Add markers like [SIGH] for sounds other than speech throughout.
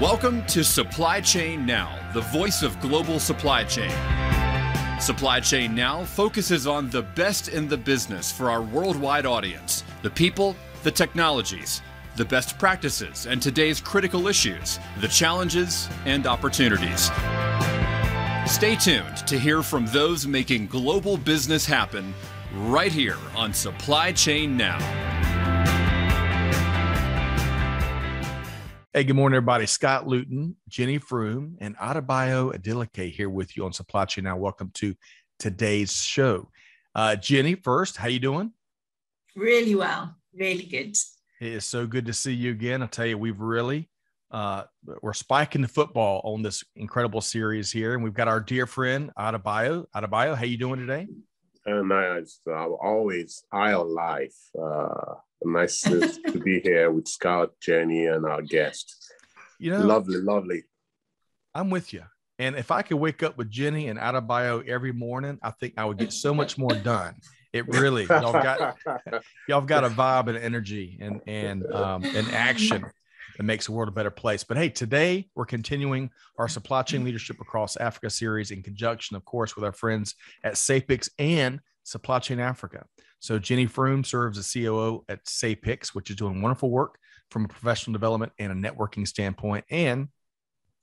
Welcome to Supply Chain Now, the voice of global supply chain. Supply Chain Now focuses on the best in the business for our worldwide audience the people, the technologies, the best practices, and today's critical issues, the challenges and opportunities. Stay tuned to hear from those making global business happen right here on Supply Chain Now. Hey, good morning, everybody. Scott Luton, Jenny Froome, and Adebayo Adeleke here with you on Supply Chain Now. Welcome to today's show. Uh, Jenny, first, how you doing? Really well, really good. It is so good to see you again. I tell you, we've really uh, we're spiking the football on this incredible series here, and we've got our dear friend Adebayo. Adebayo, how you doing today? Uh, nice. Uh, always eye on life. Uh, nice to, [LAUGHS] to be here with Scott, Jenny, and our guest. You know, lovely, lovely. I'm with you. And if I could wake up with Jenny and Adebayo every morning, I think I would get so much more done. It really y'all got y'all got a vibe and energy and and um, and action that makes the world a better place. But hey, today we're continuing our supply chain leadership across Africa series in conjunction, of course, with our friends at SAPICS and Supply Chain Africa. So Jenny Froome serves as COO at SAPICS, which is doing wonderful work from a professional development and a networking standpoint. And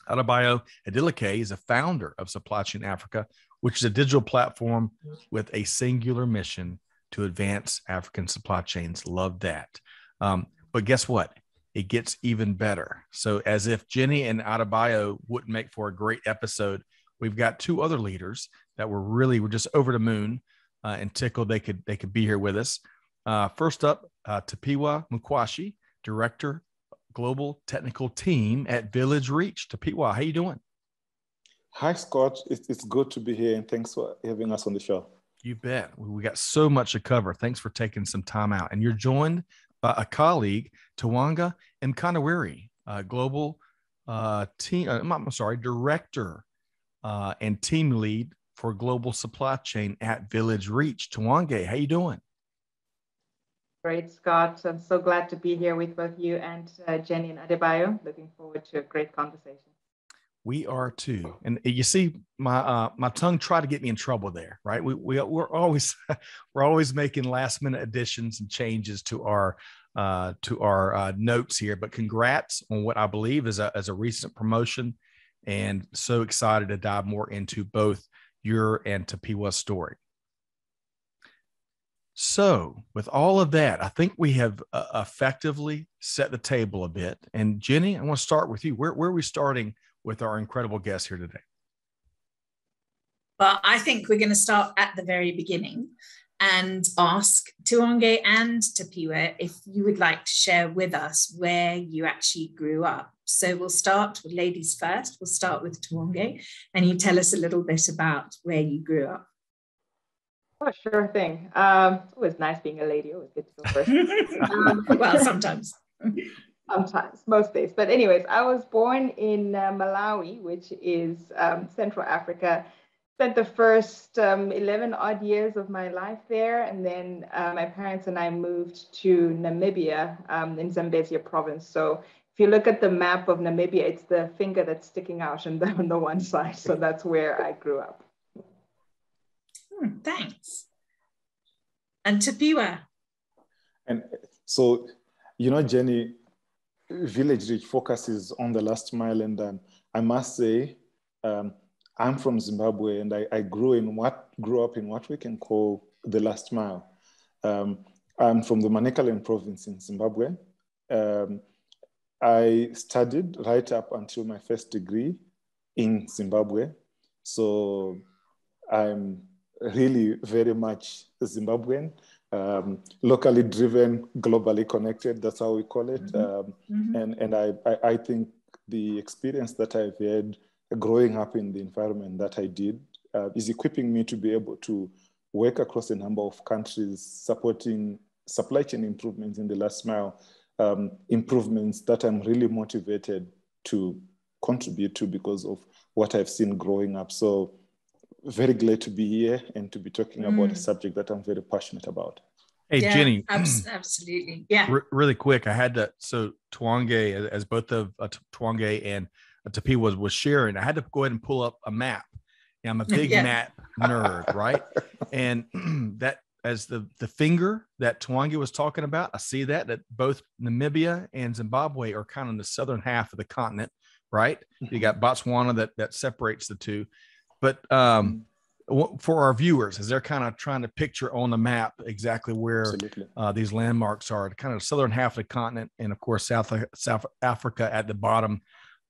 Adebayo Adeleke is a founder of Supply Chain Africa, which is a digital platform with a singular mission to advance African supply chains. Love that. Um, but guess what? It gets even better. So, as if Jenny and Adebayo wouldn't make for a great episode, we've got two other leaders that were really were just over the moon uh, and tickled they could they could be here with us. Uh, first up, uh, Tapiwa Mukwashi, Director Global Technical Team at VillageReach. Tapiwa, how you doing? Hi, Scott. It's, it's good to be here, and thanks for having us on the show. You bet. We got so much to cover. Thanks for taking some time out. And you're joined by a colleague, Tawanga and Kanawiri, uh, global uh, team. Uh, I'm sorry, director uh, and team lead for global supply chain at Village Reach. Tiwonge, how you doing? Great, Scott. I'm so glad to be here with both you and uh, Jenny and Adebayo. Looking forward to a great conversation. We are too, and you see, my uh, my tongue tried to get me in trouble there, right? We we we're always [LAUGHS] we're always making last minute additions and changes to our uh, to our uh, notes here. But congrats on what I believe is a as a recent promotion, and so excited to dive more into both your and Tapiwa's story. So, with all of that, I think we have uh, effectively set the table a bit. And Jenny, I want to start with you. Where, where are we starting with our incredible guest here today? Well, I think we're going to start at the very beginning and ask Tiwonge and Tapiwa if you would like to share with us where you actually grew up. So we'll start with ladies first. We'll start with Tiwonge, and you tell us a little bit about where you grew up. Oh, sure thing. Um, it was nice being a lady. Always good to go first. [LAUGHS] um, well, sometimes. [LAUGHS] sometimes, most days. But anyways, I was born in uh, Malawi, which is um, Central Africa. Spent the first um, 11 odd years of my life there. And then uh, my parents and I moved to Namibia um, in Zambezia province. So if you look at the map of Namibia, it's the finger that's sticking out on [LAUGHS] the, on the one side. So that's where I grew up. Hmm, thanks. And Tapiwa. And so, you know, Jenny, Village Reach focuses on the last mile. And um, I must say, um, I'm from Zimbabwe and I, I, grew in what grew up in what we can call the last mile. Um, I'm from the Manicaland province in Zimbabwe. Um, I studied right up until my first degree in Zimbabwe. So I'm really very much Zimbabwean, um, locally driven, globally connected. That's how we call it. Mm-hmm. Um, mm-hmm. And, and I, I, I, think the experience that I've had growing up in the environment that I did uh, is equipping me to be able to work across a number of countries supporting supply chain improvements in the last mile um, improvements that I'm really motivated to contribute to because of what I've seen growing up. So very glad to be here and to be talking mm. about a subject that I'm very passionate about. Hey, yeah, Jenny. absolutely. Yeah. R- really quick, I had to. So Tiwonge, as both of uh, Tiwonge and Tapiwa was sharing, I had to go ahead and pull up a map. Yeah, I'm a [LAUGHS] big yeah. map nerd, right? and [CLEARS THROAT] that as the the finger that Tiwonge was talking about, I see that that both Namibia and Zimbabwe are kind of in the southern half of the continent, right? You got Botswana that that separates the two, but um, for our viewers, as they're kind of trying to picture on the map exactly where uh, these landmarks are, the kind of southern half of the continent, and of course South South Africa at the bottom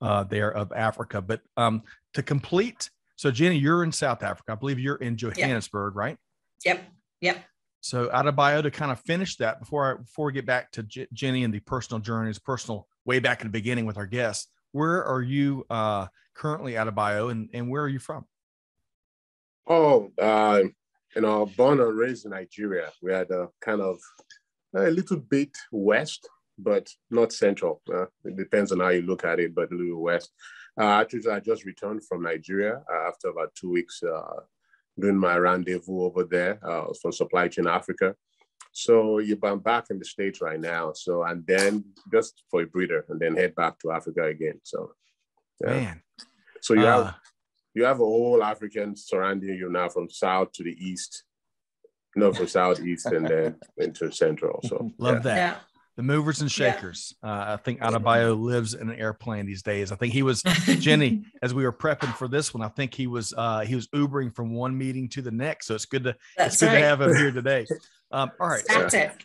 uh, there of Africa. But um, to complete, so Jenny, you're in South Africa. I believe you're in Johannesburg, yep. right? Yep. Yep. So Adebayo to kind of finish that before I, before we get back to J- Jenny and the personal journeys, personal way back in the beginning with our guests. Where are you uh, currently Adebayo, and and where are you from? Oh, uh, you know, born and raised in Nigeria. We had a kind of a little bit west, but not central. Uh, it depends on how you look at it, but a little west. Uh, actually, I just returned from Nigeria uh, after about two weeks uh, doing my rendezvous over there uh, from Supply Chain Africa. So you I'm back in the States right now. So, and then just for a breather and then head back to Africa again. So, yeah. Man. So you uh, have you have a whole African surrounding you now from south to the east, no, from southeast and then into central. So [LAUGHS] love yeah. that. The movers and shakers. Yeah. Uh, I think Adebayo lives in an airplane these days. I think he was [LAUGHS] Jenny as we were prepping for this one. I think he was uh, he was Ubering from one meeting to the next. So it's good to That's it's good right. to have him here [LAUGHS] today. Um, all right. Static.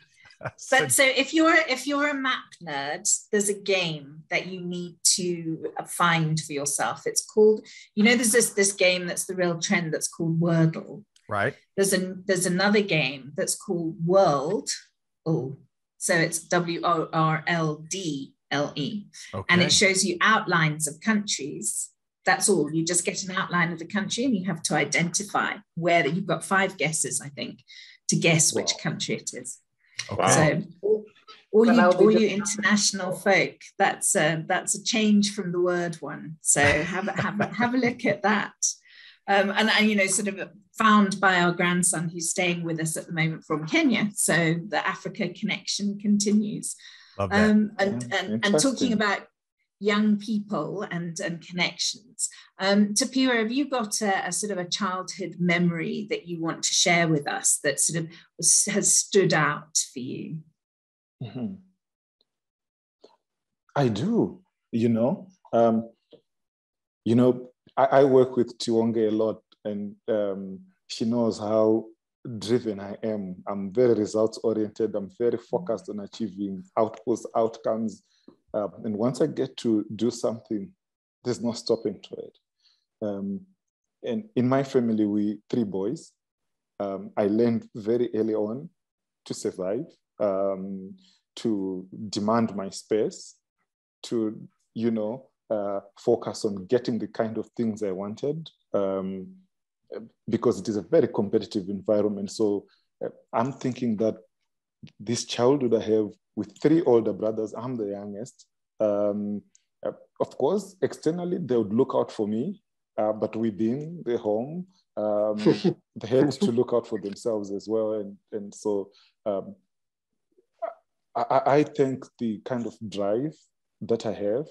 So, [LAUGHS] but so if you're if you're a map nerd, there's a game that you need to find for yourself. It's called, you know, there's this this game that's the real trend that's called Wordle. Right. There's a there's another game that's called Worldle. Oh, so it's W O R L D L E. Okay. And it shows you outlines of countries. That's all. You just get an outline of the country and you have to identify where you've got five guesses, I think, to guess which country it is. Okay. So all you, all you international folk, that's a, that's a change from the word one. So have a, have a, have a look at that. Um, and, and, you know, sort of found by our grandson who's staying with us at the moment from Kenya. So the Africa connection continues. Um, and, and, and talking about young people and, and connections. Um, Tapiwa, have you got a, a, sort of a childhood memory that you want to share with us that sort of was, has stood out for you? Mm-hmm. I do, you know. Um, you know, I, I, work with Tiwonge a lot, and um, she knows how driven I am. I'm very results oriented. I'm very focused on achieving outputs, outcomes, um, and once I get to do something, there's no stopping to it. Um, and in my family, we three boys. Um, I learned very early on to survive, um, to demand my space, to you know uh, focus on getting the kind of things I wanted, um, because it is a very competitive environment. So uh, I'm thinking that this childhood I have with three older brothers. I'm the youngest. Um, uh, of course, externally, they would look out for me, uh, but within the home, um, [LAUGHS] they had to look out for themselves as well. And, and so um, I, I think the kind of drive that I have,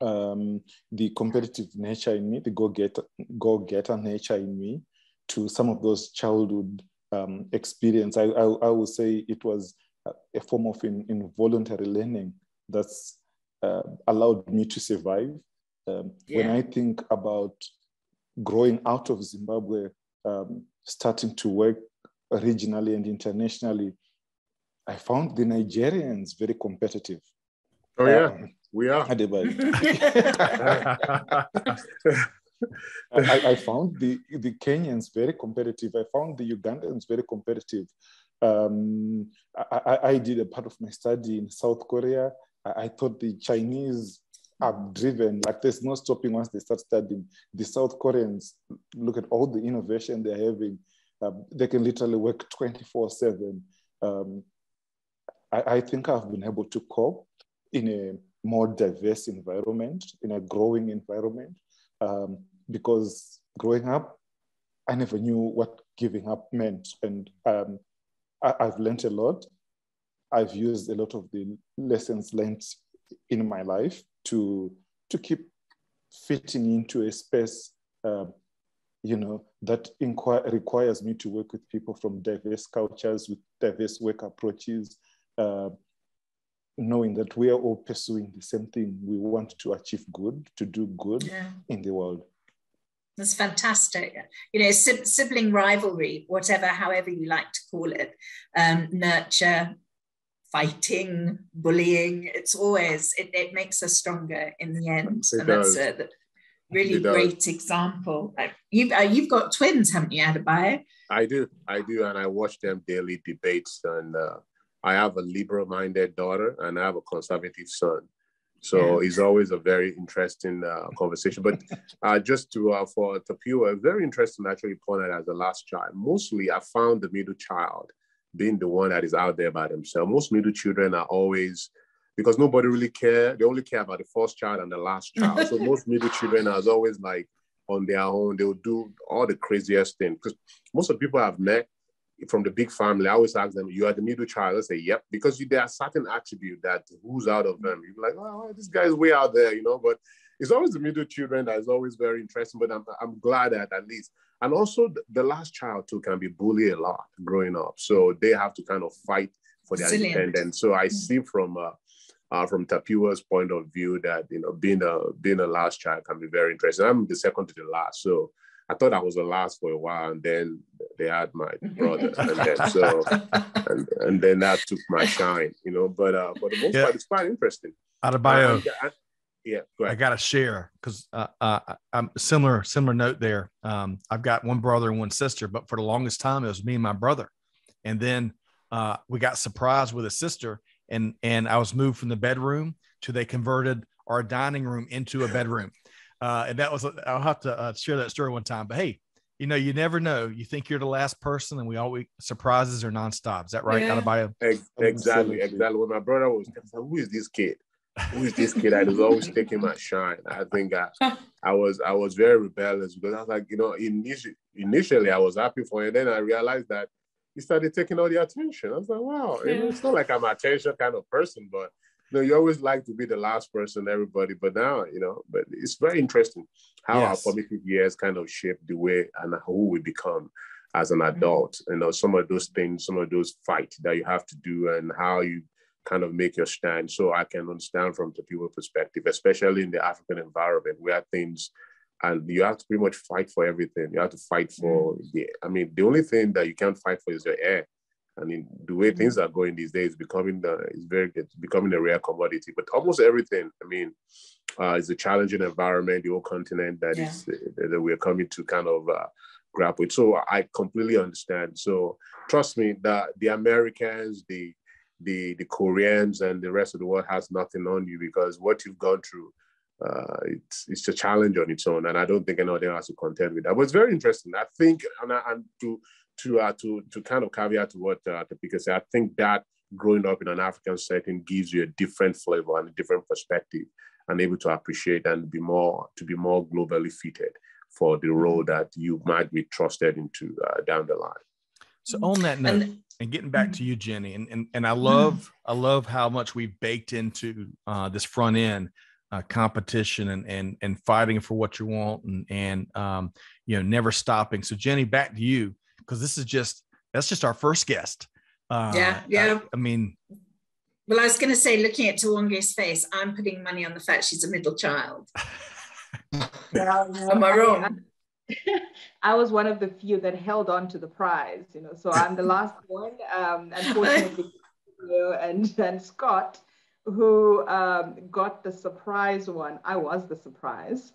um, the competitive nature in me, the go-getter, go-getter nature in me, to some of those childhood um, experience, I, I, I, would say it was a form of in, involuntary learning that's uh, allowed me to survive. Um, yeah. When I think about growing out of Zimbabwe, um, starting to work regionally and internationally, I found the Nigerians very competitive. Oh yeah, um, we are. [LAUGHS] I, I, found the, the Kenyans very competitive. I found the Ugandans very competitive. Um, I, I, did a part of my study in South Korea. I, I thought the Chinese are driven, like there's no stopping once they start studying. The South Koreans, look at all the innovation they're having. Um, they can literally work 24 seven. Um, I, I think I've been able to cope in a more diverse environment, in a growing environment, um, because growing up, I never knew what giving up meant. And um, I, I've learned a lot. I've used a lot of the lessons learned in my life to to keep fitting into a space, uh, you know, that requires me to work with people from diverse cultures, with diverse work approaches, uh, knowing that we are all pursuing the same thing. We want to achieve good, to do good yeah. in the world. That's fantastic. You know, sibling rivalry, whatever, however you like to call it, um, nurture, fighting, bullying. It's always it, it makes us stronger in the end, it and does. that's a really it great does. example. Uh, you've uh, you've got twins, haven't you, Adebayo? I do, I do, and I watch them daily debates, and uh, I have a liberal-minded daughter, and I have a conservative son. So yeah. it's always a very interesting uh, conversation. But [LAUGHS] uh, just to uh, for Tapiwa, very interesting actually pointed as the last child. Mostly, I found the middle child being the one that is out there by themselves. Most middle children are always because nobody really care. They only care about the first child and the last child. so [LAUGHS] most middle children are always like on their own. They'll do all the craziest things. Because most of the people I've met from the big family, I always ask them, "You are the middle child." I say, "Yep," because you, there are certain attributes that who's out of them. You're like, "Oh, this guy's way out there," you know. But it's always the middle children that is always very interesting. But I'm, I'm glad that at least and also, the last child too can be bullied a lot growing up. So they have to kind of fight for their independence. So I mm. see from uh, uh, from Tapiwa's point of view that you know being a being a last child can be very interesting. I'm the second to the last, so I thought I was the last for a while, and then they had my [LAUGHS] brother, and then so and, and then that took my shine, you know. But uh, for the most yeah. part, it's quite interesting. Adebayo, yeah, go I got to share because uh, uh, I'm similar similar note there. Um, I've got one brother and one sister, but for the longest time it was me and my brother, and then uh, we got surprised with a sister, and and I was moved from the bedroom to they converted our dining room into a bedroom, uh, and that was I'll have to uh, share that story one time. But hey, you know, you never know. You think you're the last person, and we always surprises are nonstop. Is that right? Yeah. Exactly, exactly. When my brother was, who is this kid? who is this kid I was always taking my shine? I think I, [LAUGHS] I was I was very rebellious because I was like, you know, initially, initially I was happy for him. Then I realized that he started taking all the attention. I was like, wow, yeah. you know, it's not like I'm an attention kind of person, but you know, you always like to be the last person, everybody. But now, you know, but it's very interesting how yes. our formative years kind of shape the way and who we become as an mm-hmm. adult. You know, some of those things, some of those fights that you have to do, and how you kind of make your stand. So I can understand from the people perspective, especially in the African environment where things and you have to pretty much fight for everything. You have to fight for mm. the I mean, the only thing that you can't fight for is your air. I mean, the way things are going these days, becoming the is very it's becoming a rare commodity. But almost everything, I mean, uh, is a challenging environment, the whole continent that yeah. is that we're coming to kind of uh, grapple with. So I completely understand. So trust me, that the Americans, the the the Koreans and the rest of the world has nothing on you because what you've gone through, uh, it's it's a challenge on its own, and I don't think anyone has to contend with that. But it's very interesting. I think, and, I, and to to uh, to to kind of caveat to what uh, Tapiwa said, I think that growing up in an African setting gives you a different flavor and a different perspective, and able to appreciate and be more to be more globally fitted for the role that you might be trusted into uh, down the line. So on that note, and, and getting back to mm. you, Jenny, and and, and I love mm. I love how much we've baked into uh, this front end uh, competition and and and fighting for what you want and and um, you know never stopping. So Jenny, back to you because this is just that's just our first guest. Uh, yeah, yeah. I, I mean, well, I was going to say, looking at Tiwonge's face, I'm putting money on the fact she's a middle child. [LAUGHS] Am I wrong? [LAUGHS] I was one of the few that held on to the prize, you know. So I'm the last [LAUGHS] one, um, unfortunately, and and Scott, who um, got the surprise one. I was the surprise.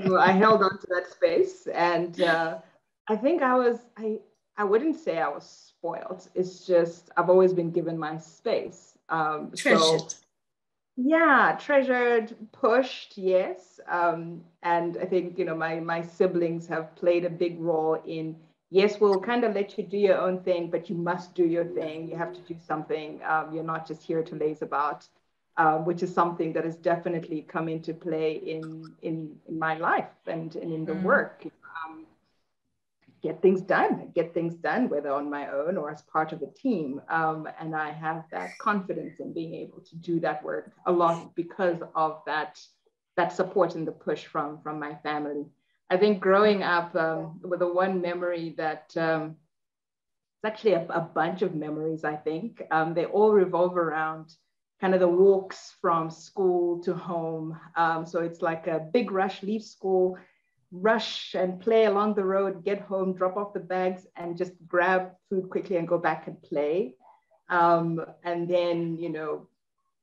So, I held on to that space, and uh, I think I was. I I wouldn't say I was spoiled. It's just I've always been given my space. Um, Treasured. So, yeah treasured pushed yes um, and i think you know my my siblings have played a big role in yes we'll kind of let you do your own thing but you must do your thing you have to do something um, you're not just here to laze about uh, which is something that has definitely come into play in in, in my life and, and in the mm. work um, get things done, get things done, whether on my own or as part of a team. Um, and I have that confidence in being able to do that work a lot because of that, that support and the push from, from my family. I think growing up um, with the one memory that um, it's actually a, a, bunch of memories, I think. Um, they all revolve around kind of the walks from school to home. Um, so it's like a big rush, leave school, rush and play along the road, get home, drop off the bags, and just grab food quickly and go back and play. Um, and then, you know,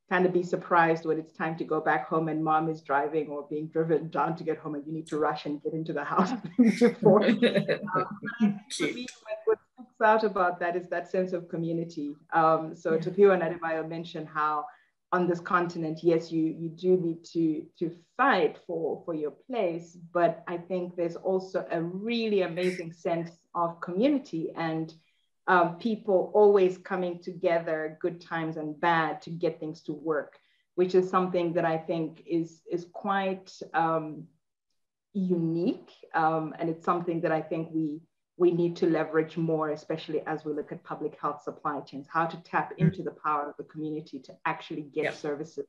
kind of be surprised when it's time to go back home and mom is driving or being driven down to get home and you need to rush and get into the house [LAUGHS] before. [LAUGHS] um, what sticks out about that is that sense of community. Um, so yeah. Tapiwa and Adebayo mentioned how on this continent, yes, you, you do need to, to fight for, for your place, but I think there's also a really amazing sense of community and um, people always coming together, good times and bad, to get things to work, which is something that I think is, is quite um, unique. Um, and it's something that I think we, we need to leverage more, especially as we look at public health supply chains, how to tap mm. into the power of the community to actually get yep. services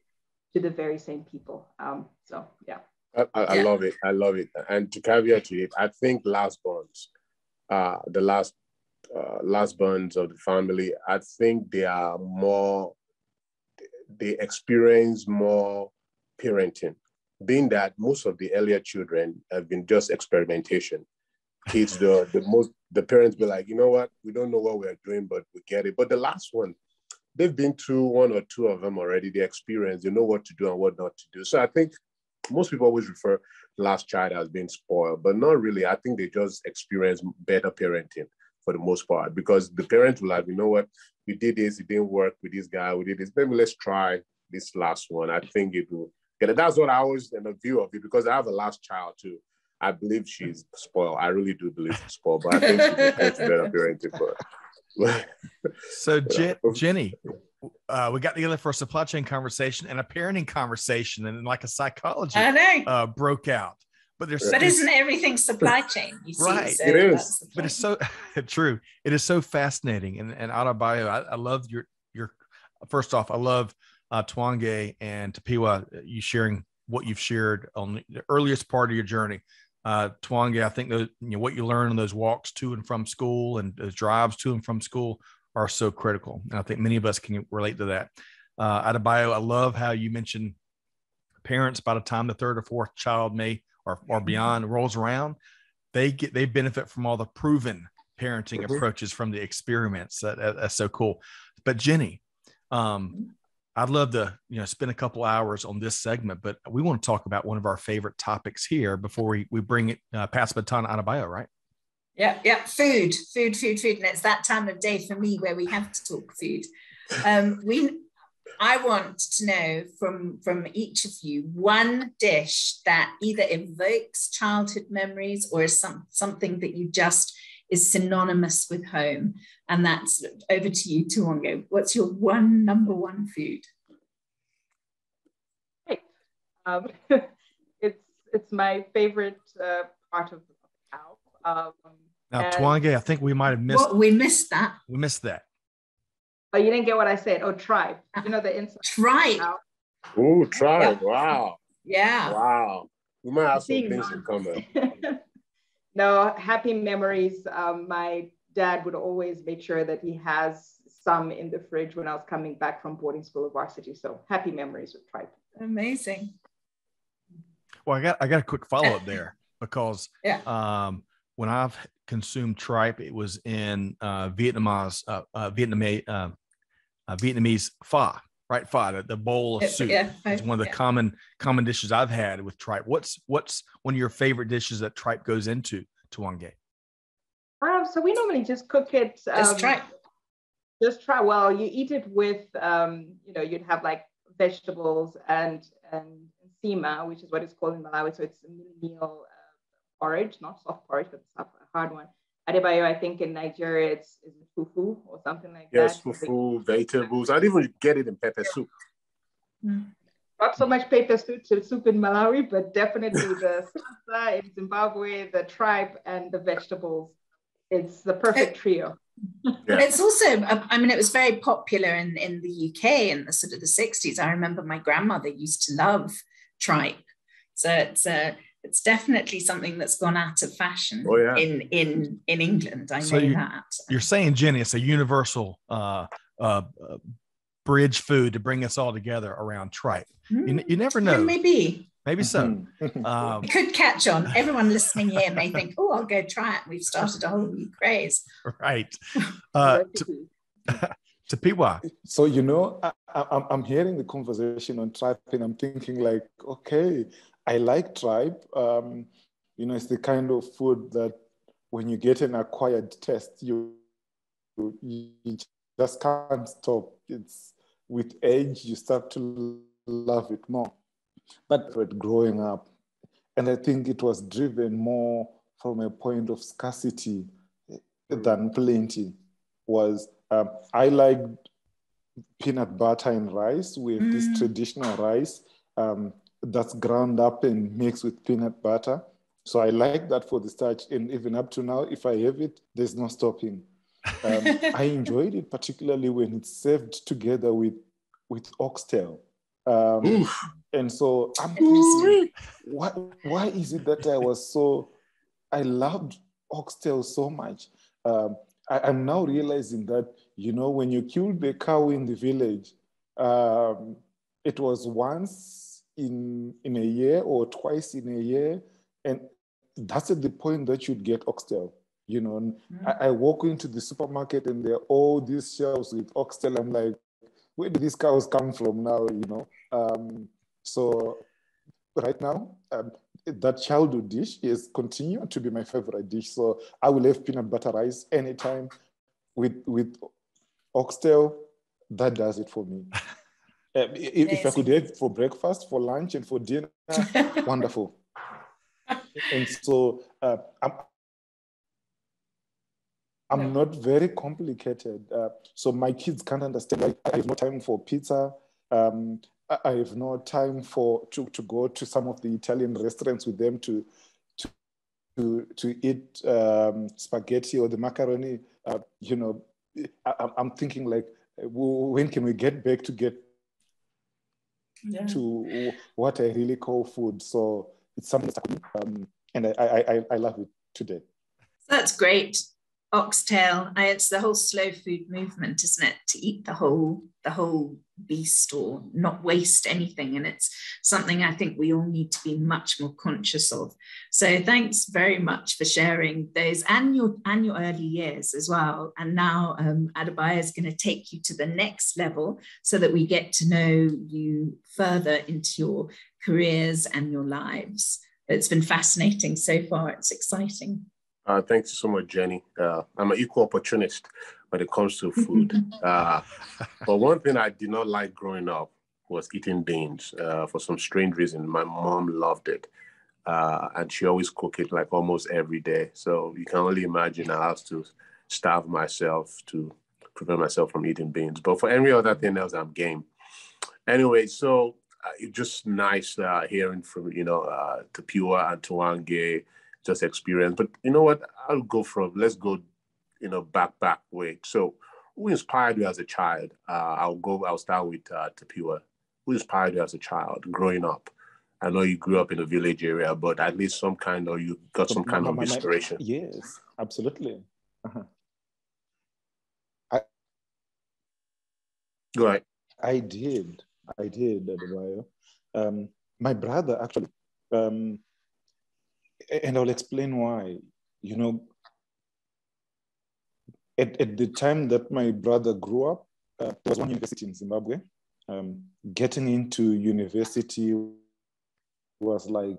to the very same people. Um, so, yeah. I, I yeah. love it. I love it. And to caveat to it, I think last bonds, uh, the last uh, last bonds of the family, I think they are more, they experience more parenting, being that most of the earlier children have been just experimentation kids, the the most the parents be like, you know what, we don't know what we're doing, but we get it. But the last one, they've been through one or two of them already. They experience, they know what to do and what not to do. So I think most people always refer last child as being spoiled, but not really. I think they just experience better parenting for the most part because the parents will like, you know what, we did this, it didn't work with this guy, we did this. Maybe let's try this last one. I think it will get it. That's what I always in the view of it because I have a last child too. I believe she's spoiled. I really do believe she's spoiled, but I think she's better parenting. [LAUGHS] But so, Je- Jenny, uh, we got together for a supply chain conversation and a parenting conversation, and like a psychology uh, broke out. But there's but isn't everything supply chain? You see, right, so it is. But it's so [LAUGHS] true. It is so fascinating, and and Adebayo, I, I love your your. First off, I love uh, Tiwonge and Tapiwa. You sharing what you've shared on the earliest part of your journey uh, Tiwonge, I think those, you know, what you learn on those walks to and from school and those drives to and from school are so critical. And I think many of us can relate to that. Uh, Adebayo, I love how you mentioned parents by the time the third or fourth child may or, or mm-hmm. beyond rolls around, they get they benefit from all the proven parenting mm-hmm. approaches from the experiments. That, that, that's so cool. But Jenny, um, I'd love to, you know, spend a couple hours on this segment, but we want to talk about one of our favorite topics here before we, we bring it, uh, pass baton bio, right? Yeah, yeah, food, food, food, food, and it's that time of day for me where we have to talk food. Um, we, I want to know from from each of you one dish that either evokes childhood memories or is some something that you just is synonymous with home. And that's over to you, Tiwonge. What's your one number one food? Um, [LAUGHS] it's it's my favorite uh, part of the cow. Um, now, Tiwonge, I think we might have missed. What, we missed that. We missed that. Oh, you didn't get what I said. Oh, tribe. You know the inside. Tribe. Oh, tribe. Yeah. Wow. Yeah. Wow. We might have some things in common. [LAUGHS] [LAUGHS] no, happy memories. Um, my dad would always make sure that he has some in the fridge when I was coming back from boarding school of varsity. So happy memories with tripe. Amazing. Well, I got I got a quick follow up there [LAUGHS] because yeah. um, when I've consumed tripe, it was in uh, Vietnamese uh, uh, Vietnamese uh, uh, Vietnamese pho right? Pho, the, the bowl of soup yeah, is one of the yeah. common common dishes I've had with tripe. What's what's one of your favorite dishes that tripe goes into Tiwonge? Um, so we normally just cook it. Um, just try. Just try. Well, you eat it with, um, you know, you'd have like vegetables and and sima, which is what it's called in Malawi. So it's a meal uh, porridge, not soft porridge, but a hard one. Adebayo, I think in Nigeria it's is it fufu or something like yes, that. Yes, fufu, vegetables. I didn't even get it in pepper soup. Mm. Not so much pepper soup, soup in Malawi, but definitely the [LAUGHS] sadza in Zimbabwe, the tripe, and the vegetables it's the perfect trio. [LAUGHS] Yeah. It's also, I mean, it was very popular in, in the UK in the sort of the 60s. I remember my grandmother used to love tripe. So it's uh, it's definitely something that's gone out of fashion oh, yeah. in in in England. I so know you, that. You're saying, Jenny, it's a universal uh, uh, bridge food to bring us all together around tripe. Mm. You, you never know. maybe. Maybe so. Um, could catch on. Everyone listening here may think, "Oh, I'll go try it." We've started a whole new craze. Right. [LAUGHS] Uh, to, [LAUGHS] Tapiwa. So you know, I, am hearing the conversation on tripe, and I'm thinking like, okay, I like tripe. Um, you know, it's the kind of food that when you get an acquired taste, you you just can't stop. It's with age you start to love it more but growing up. And I think it was driven more from a point of scarcity than plenty. Was um, I liked peanut butter and rice with mm. this traditional rice um, that's ground up and mixed with peanut butter. So I like that for the starch. And even up to now, if I have it, there's no stopping. Um, [LAUGHS] I enjoyed it particularly when it's served together with with oxtail. Um, and so I'm thinking, why, why is it that I was so, I loved oxtail so much? Um, I, am now realizing that, you know, when you killed the cow in the village, um, it was once in, in a year or twice in a year. And that's at the point that you'd get oxtail. You know, mm-hmm. I, I walk into the supermarket and there are all these shelves with oxtail. I'm like, where did these cows come from now? You know, um, so right now, um, that childhood dish is continuing to be my favorite dish. So I will have peanut butter rice anytime with with oxtail. That does it for me. [LAUGHS] Um, if, if, I could have for breakfast, for lunch, and for dinner, [LAUGHS] wonderful. and so uh, I'm, I'm not very complicated. Uh, so my kids can't understand. Like, I have no time for pizza. Um, I have no time for to, to go to some of the Italian restaurants with them to to to, to eat um, spaghetti or the macaroni. Uh, you know, I, am thinking like, when can we get back to get yeah. to what I really call food? So it's something um, and I, I I love it today. That's great oxtail it's the whole slow food movement isn't it to eat the whole the whole beast or not waste anything. And it's something i think we all need to be much more conscious of. So thanks very much for sharing those and your and your early years as well. And now um, Adebayo is going to take you to the next level so that we get to know you further into your careers and your lives. It's been fascinating so far. It's exciting. Uh, thanks so much, Jenny. Uh, I'm an equal opportunist when it comes to food. uh, but one thing I did not like growing up was eating beans. Uh, for some strange reason, my mom loved it. Uh, and she always cooked it like almost every day. So you can only imagine I have to starve myself to prevent myself from eating beans. But for every other thing else, I'm game. Anyway, so uh, it's just nice hearing from, you know, uh, Tapiwa and Tiwonge, just experience. But you know what? I'll go from let's go, you know, back back way. So who inspired you as a child? Uh, I'll go. I'll start with uh, Tapiwa. Who inspired you as a child growing up? I know you grew up in a village area, but at least some kind of you got some kind of inspiration. Yes, absolutely. Uh-huh. I, Go ahead. I did. I did, Um, my brother actually. Um, and I'll explain why. You know, at, at the time that my brother grew up, uh, there was one university in Zimbabwe. Um, getting into university was like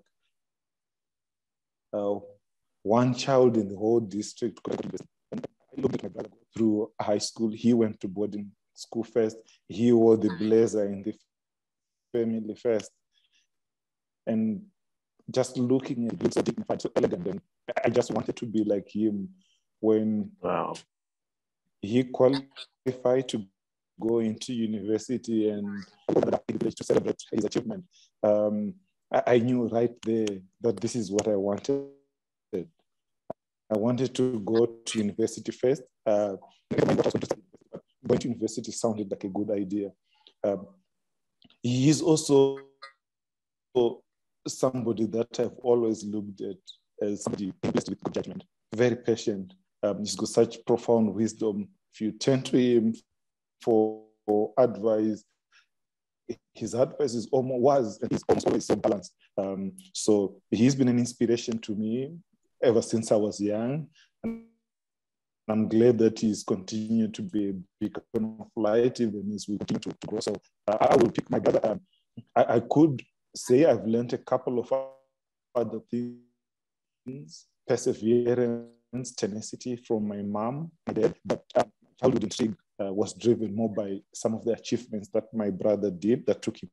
uh, one child in the whole district. I looked at my brother through high school. He went to boarding school first. He wore the blazer in the family first. And just looking at him so dignified, so elegant. And I just wanted to be like him when wow. He qualified to go into university and to celebrate his achievement. Um, I, I, knew right there that this is what I wanted. I wanted to go to university first. Uh, going to university sounded like a good idea. Um, he is also somebody that I've always looked at as somebody with good judgment, very patient. Um, he's got such profound wisdom. If you turn to him for, for advice, his advice is almost was and almost always so balanced. Um, so he's been an inspiration to me ever since I was young. And I'm glad that he's continued to be a beacon of light even as we continue to, to grow. So uh, I will pick my brother. Um, I, I, could say I've learned a couple of other things, perseverance, tenacity from my mom, my dad, but um, childhood intrigue uh, was driven more by some of the achievements that my brother did that took him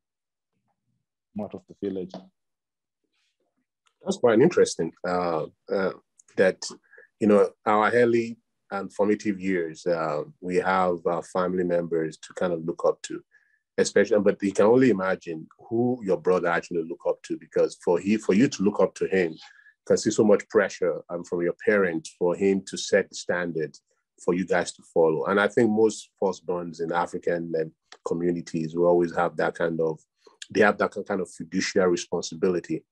out of the village. That's quite interesting. Uh, uh, that you know our early and formative years, uh, we have our family members to kind of look up to, especially. But you can only imagine who your brother actually look up to, because for he for you to look up to him, can see so much pressure um, from your parents for him to set the standard for you guys to follow. And I think most firstborns in African um, communities will always have that kind of they have that kind of fiduciary responsibility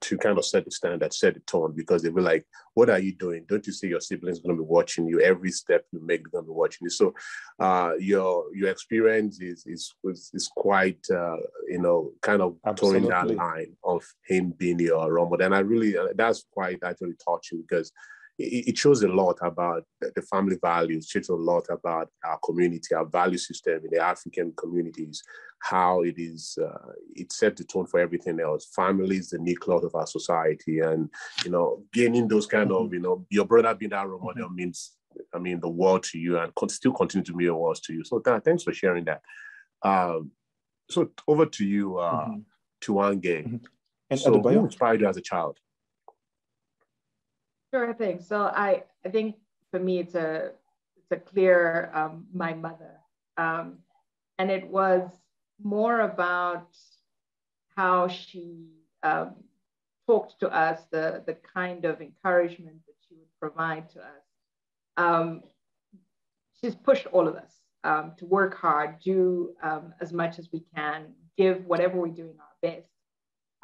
to kind of set the standard, set the tone, because they were like, "What are you doing? Don't you see your siblings going to be watching you every step you make? They're going to be watching you." So, uh, your your experience is is is quite uh, you know kind of Absolutely. that line of him being your role model, and I really uh, that's quite actually touching because it, shows a lot about the family values, it shows a lot about our community, our value system in the African communities, how it is, uh, it set the tone for everything else. Family is the nucleus of our society. And, you know, gaining those kind of, mm-hmm. you know, your brother being that role model mm-hmm. means, I mean, the world to you and still continue to be a world to you. So thanks for sharing that. Um, so over to you, uh, mm-hmm. Tiwonge. Mm-hmm. And so who inspired you as a child? Sure thing. So I, I think for me, it's a, it's a clear um, my mother. Um, and it was more about how she um, talked to us, the, the kind of encouragement that she would provide to us. Um, she's pushed all of us um, to work hard, do um, as much as we can, give whatever we're doing our best.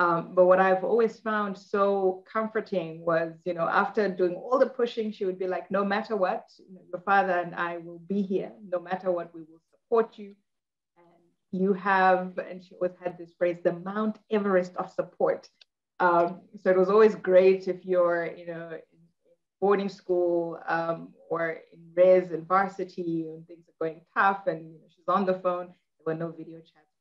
Um, but what I've always found so comforting was, you know, after doing all the pushing, she would be like, no matter what, your father and I will be here. No matter what, we will support you. And you have, and she always had this phrase, the Mount Everest of support. Um, so it was always great if you're, you know, in boarding school um, or in res and varsity and things are going tough and you know, she's on the phone. There were no video chats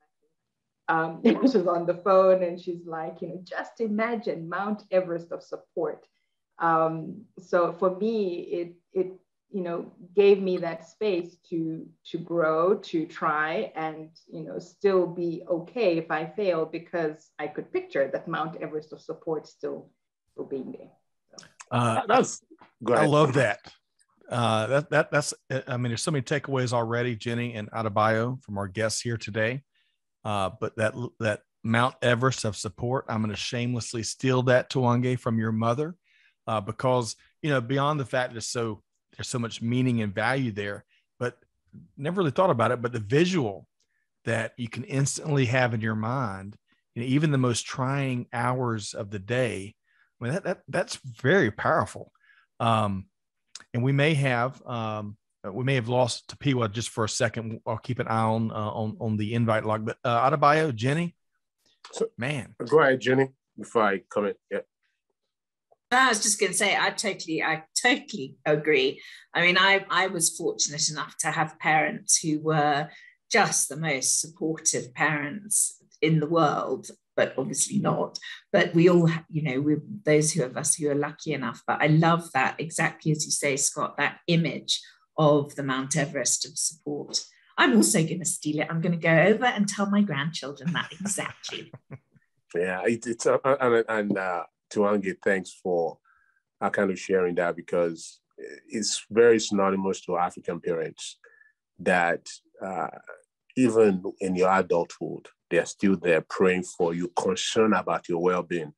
um, [LAUGHS] she's on the phone and she's like, you know, just imagine Mount Everest of support. Um, so for me, it it you know gave me that space to to grow, to try, and you know still be okay if I fail because I could picture that Mount Everest of support still still being there. So. Uh, that's I love that. Uh, that that that's I mean, there's so many takeaways already, Jenny and Adebayo from our guests here today. Uh, but that that Mount Everest of support, I'm going to shamelessly steal that Tiwonge from your mother, uh, because you know beyond the fact that there's so there's so much meaning and value there, but never really thought about it. But the visual that you can instantly have in your mind, you know, even the most trying hours of the day, I mean that, that that's very powerful. Um, and we may have um, we may have lost Tapiwa just for a second. I'll keep an eye on uh, on on the invite log. But uh, Adebayo, Jenny, so, man, go ahead, Jenny. Before I comment, yeah. I was just going to say, I totally, I totally agree. I mean, I I was fortunate enough to have parents who were just the most supportive parents in the world, but obviously not. But we all, you know, we those who of us who are lucky enough. But I love that exactly as you say, Scott, that image of the Mount Everest of support. I'm also going to steal it. I'm going to go over and tell my grandchildren that exactly. [LAUGHS] yeah, it, it's uh, and, and uh, Tiwonge, thanks for uh, kind of sharing that because it's very synonymous to African parents that uh, even in your adulthood, they're still there praying for you, concerned about your well-being.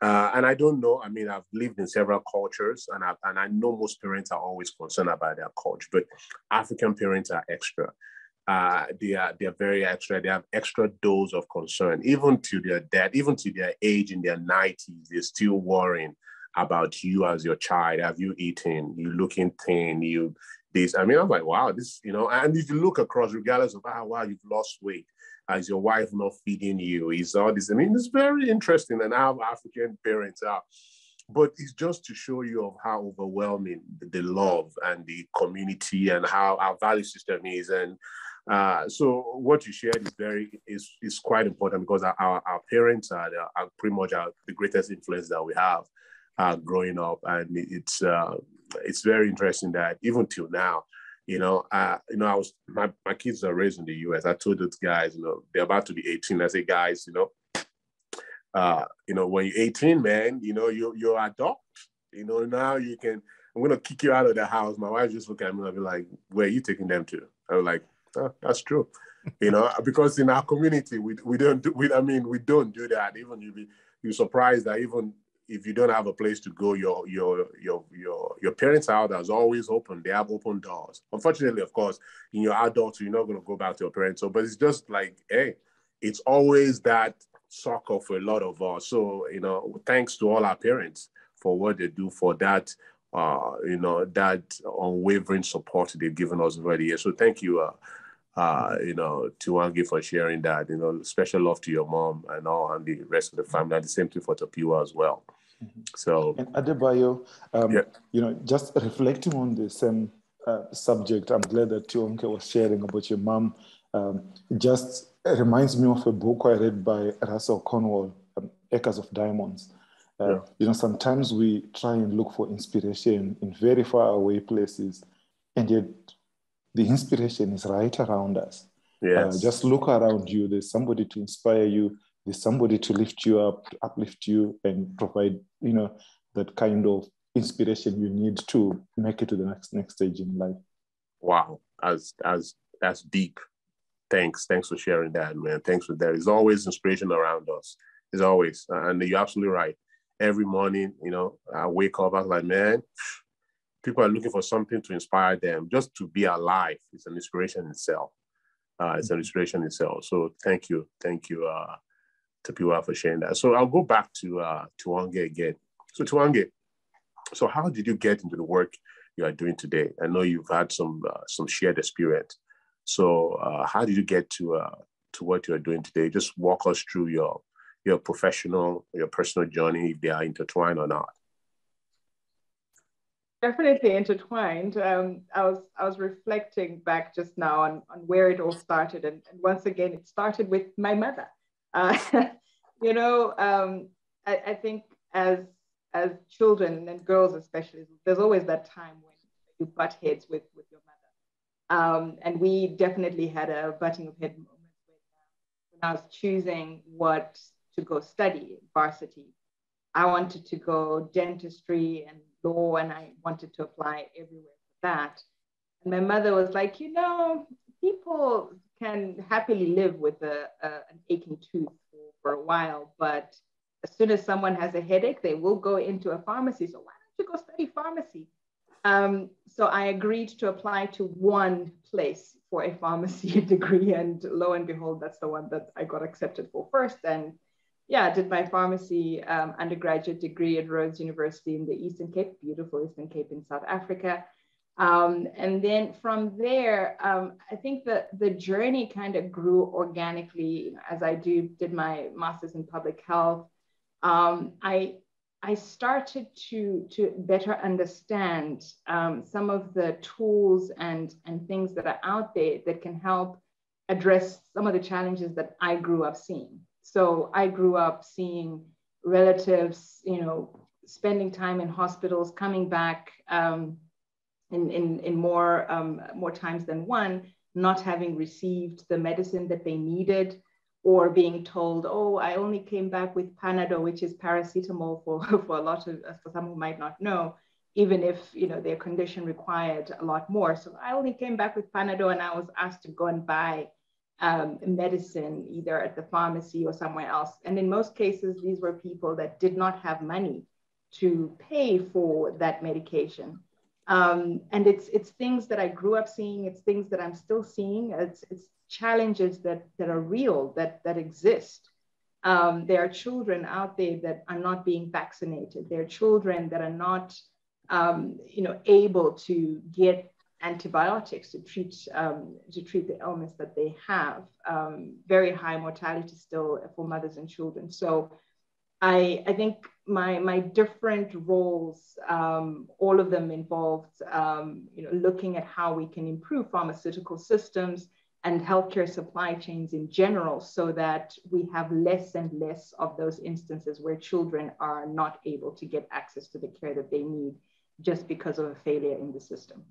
Uh, and I don't know. I mean, I've lived in several cultures, and I and I know most parents are always concerned about their culture, but African parents are extra. Uh, they are they are very extra. They have extra dose of concern, even to their dad, even to their age in their nineties. They're still worrying about you as your child. Have you eaten? You looking thin? You this? I mean, I'm like, wow, this you know. And if you look across, regardless of how wow you've lost weight, is your wife not feeding you? Is all this? I mean, it's very interesting and how African parents are. But it's just to show you of how overwhelming the love and the community and how our value system is. And uh, so what you shared is very is is quite important because our, our, parents are, are pretty much our, the greatest influence that we have uh, growing up, and it's uh, it's very interesting that even till now, you know, uh, you know, I was my, my kids are raised in the US. I told those guys, you know, they're about to be 18. I say, guys, you know, uh, you know, when you're 18, man, you know, you you're adult. You know, now you can. I'm gonna kick you out of the house. My wife just look at me and be like, "Where are you taking them to?" I was like, oh, "That's true." You know, [LAUGHS] because in our community, we we don't do. We, I mean, we don't do that. Even you be you're surprised that even if you don't have a place to go, your your your your your parents' house is always open. They have open doors. Unfortunately, of course, in your adults, you're not going to go back to your parents. So, but it's just like, hey, it's always that soccer for a lot of us. So, you know, thanks to all our parents for what they do for that, uh, you know, that unwavering support they've given us over the years. So, thank you. Uh, uh, you know, Tiwonge for sharing that. You know, special love to your mom and all, and the rest of the family. And the same thing for Tapiwa as well. Mm-hmm. So, and Adebayo, um, yeah. you know, just reflecting on the same uh, subject, I'm glad that Tiwonge was sharing about your mom. Um, just reminds me of a book I read by Russell Conwell, um, Acres of Diamonds. Uh, yeah. You know, sometimes we try and look for inspiration in very far away places, and yet the inspiration is right around us. Uh, yes. Uh, just look around you. There's somebody to inspire you there's somebody to lift you up, to uplift you, and provide, you know, that kind of inspiration you need to make it to the next next stage in life. Wow, as as that's deep. Thanks, thanks for sharing that, man. Thanks for that. There's always inspiration around us. There's always, and you're absolutely right. Every morning, you know, I wake up, I'm like, man, people are looking for something to inspire them. Just to be alive is an inspiration itself. Uh, it's an inspiration itself. So thank you, thank you, uh, to people for sharing that. So I'll go back to uh, Tiwonge again. So Tiwonge, so how did you get into the work you are doing today? I know you've had some uh, some shared experience. So uh, how did you get to uh, to what you are doing today? Just walk us through your your professional, your personal journey, if they are intertwined or not. Definitely intertwined. Um, I was I was reflecting back just now on, on where it all started, and, and once again, it started with my mother. Uh, [LAUGHS] you know, um, I, I, think as as children and girls especially, there's always that time when you butt heads with with your mother, um, and we definitely had a butting of head moment when, uh, when I was choosing what to go study varsity. I wanted to go dentistry and law, and I wanted to apply everywhere for that. And my mother was like, you know, people can happily live with a, a, an aching tooth for, a while, but as soon as someone has a headache, they will go into a pharmacy. So why don't you go study pharmacy? Um, so I agreed to apply to one place for a pharmacy [LAUGHS] degree, and lo and behold, that's the one that I got accepted for first. And yeah, I did my pharmacy um, undergraduate degree at Rhodes University in the Eastern Cape, beautiful Eastern Cape in South Africa. Um, and then from there, um, I think that the journey kind of grew organically as I do did my master's in public health. Um, I I started to to better understand um, some of the tools and and things that are out there that can help address some of the challenges that I grew up seeing. So I grew up seeing relatives, you know, spending time in hospitals, coming back. Um, in, in, in more, um, more times than one, not having received the medicine that they needed or being told, oh, I only came back with Panadol, which is paracetamol for, [LAUGHS] for a lot of, for some who might not know, even if, you know, their condition required a lot more. So I only came back with Panadol and I was asked to go and buy um, medicine either at the pharmacy or somewhere else. And in most cases, these were people that did not have money to pay for that medication. Um, and it's it's things that I grew up seeing. It's things that I'm still seeing. It's, it's challenges that that are real that that exist. Um, there are children out there that are not being vaccinated. There are children that are not, um, you know, able to get antibiotics to treat um, to treat the illness that they have. Um, very high mortality still for mothers and children. So I, I think my, my different roles, um, all of them involved, um, you know, looking at how we can improve pharmaceutical systems and healthcare supply chains in general so that we have less and less of those instances where children are not able to get access to the care that they need just because of a failure in the system.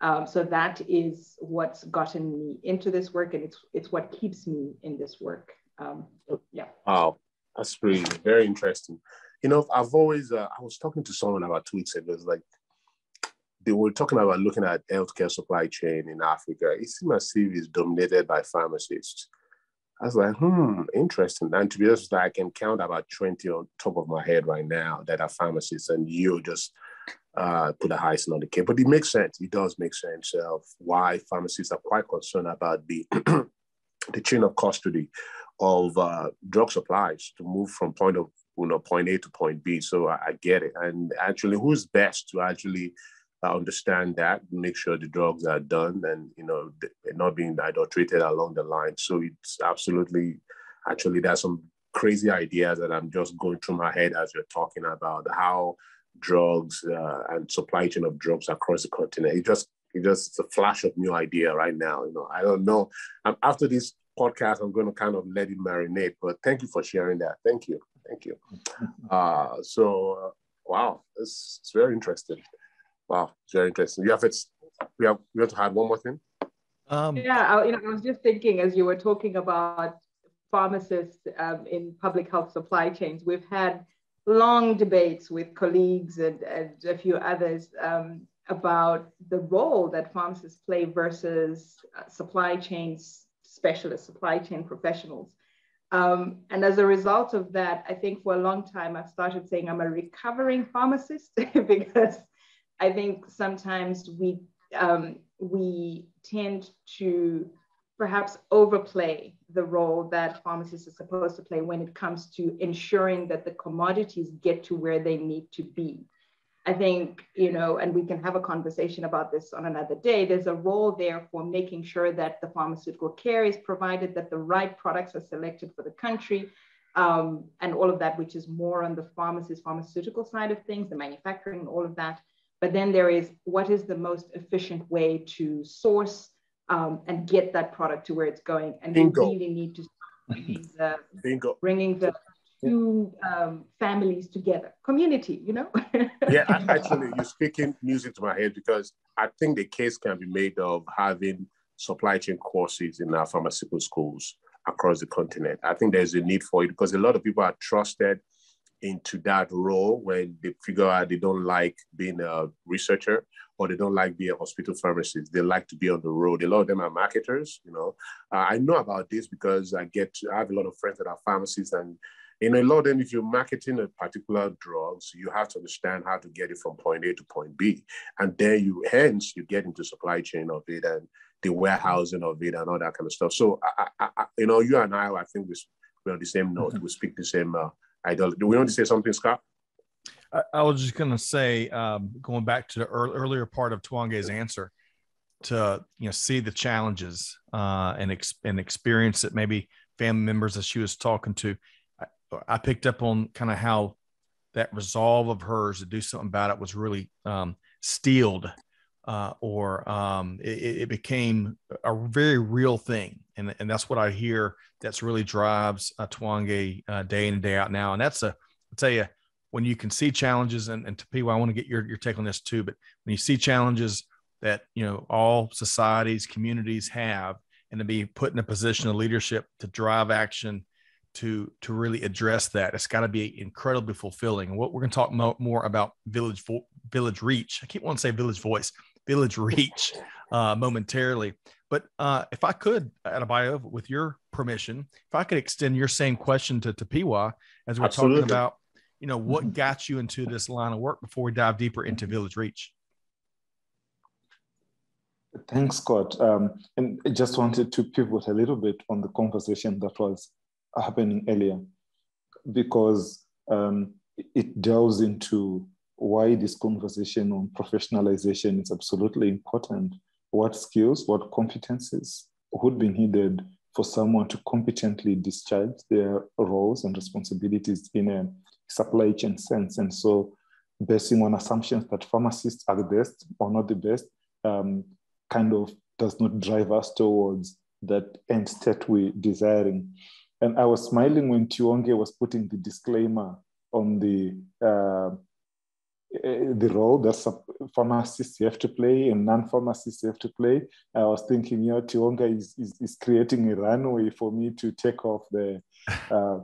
Um, so that is what's gotten me into this work and it's, it's what keeps me in this work. Um, yeah. Wow. That's pretty very interesting. You know, I've always uh, I was talking to someone about two weeks ago. It was like they were talking about looking at healthcare supply chain in Africa. It seems as if it's dominated by pharmacists. I was like, hmm, interesting. And to be honest, I can count about 20 on top of my head right now that are pharmacists, and you just uh, put a icing on the cake. But it makes sense. It does make sense of why pharmacists are quite concerned about the [CLEARS THROAT] the chain of custody of uh, drug supplies to move from point of you know point A to point B. So I, I get it. And actually, who's best to actually uh, understand that, make sure the drugs are done, and you know not being adulterated along the line. So it's absolutely, actually, there's some crazy ideas that I'm just going through my head as you're talking about how drugs uh, and supply chain of drugs across the continent. It just it just it's a flash of new idea right now. You know, I don't know. Um, after this podcast, I'm going to kind of let it marinate. But thank you for sharing that. Thank you. Thank you. Uh, so, uh, wow, it's, it's very interesting. Wow, it's very interesting. You have it. We have we have to add one more thing. Um, yeah, I, you know, I was just thinking as you were talking about pharmacists um, in public health supply chains. We've had long debates with colleagues and, and a few others um, about the role that pharmacists play versus uh, supply chains specialists, supply chain professionals. Um, and as a result of that, I think for a long time I've started saying I'm a recovering pharmacist [LAUGHS] because I think sometimes we um, we tend to perhaps overplay the role that pharmacists are supposed to play when it comes to ensuring that the commodities get to where they need to be. I think, you know, and we can have a conversation about this on another day. There's a role there for making sure that the pharmaceutical care is provided, that the right products are selected for the country, um, and all of that, which is more on the pharmacist, pharmaceutical side of things, the manufacturing, all of that. But then there is what is the most efficient way to source um, and get that product to where it's going. And Bingo. we really need to bringing the, Bingo. bringing the two um, families together, community, you know? [LAUGHS] yeah, actually, you're speaking music to my head because I think the case can be made of having supply chain courses in our pharmaceutical schools across the continent. I think there's a need for it because a lot of people are trusted into that role when they figure out they don't like being a researcher or they don't like being a hospital pharmacist. They like to be on the road. A lot of them are marketers, you know. Uh, I know about this because I get to, I have a lot of friends that are pharmacists and in a lot, then if you're marketing a particular drugs, you have to understand how to get it from point A to point B. And then you hence you get into supply chain of it and the warehousing of it and all that kind of stuff. So I, I, I, you know, you and I, I think we, we're on the same note. Mm-hmm. We speak the same uh, ideology. Do we want to say something, Scott? I, was just going to say, um, going back to the early, earlier part of Tiwonge's answer, to you know see the challenges uh, and ex- and experience that maybe family members that she was talking to I picked up on kind of how that resolve of hers to do something about it was really um, steeled uh, or um, it, it, became a very real thing. And, and that's what I hear that's really drives uh, Tiwonge uh, day in and day out now. And that's a, I'll tell you, when you can see challenges and, and to people, I want to get your, your take on this too, but when you see challenges that, you know, all societies, communities have, and to be put in a position of leadership to drive action to to really address that. It's got to be incredibly fulfilling. And what we're going to talk mo- more about village vo- village reach. I keep wanting to say village voice, village [LAUGHS] reach. uh, momentarily. But uh, if I could, Adebayo, with your permission, if I could extend your same question to Tapiwa as we're Absolutely. talking about, you know, what mm-hmm. got you into this line of work before we dive deeper into VillageReach. Thanks, Scott. Um, and I just wanted to pivot a little bit on the conversation that was happening earlier, because um, it delves into why this conversation on professionalization is absolutely important. What skills, what competencies would be needed for someone to competently discharge their roles and responsibilities in a supply chain sense. And so, basing on assumptions that pharmacists are the best or not the best, um, kind of does not drive us towards that end state we're desiring. And I was smiling when Tiwonge was putting the disclaimer on the uh, the role that pharmacists have to play and non-pharmacists have to play. I was thinking, you know, Tiwonge is, is, is creating a runway for me to take off the, [LAUGHS] uh,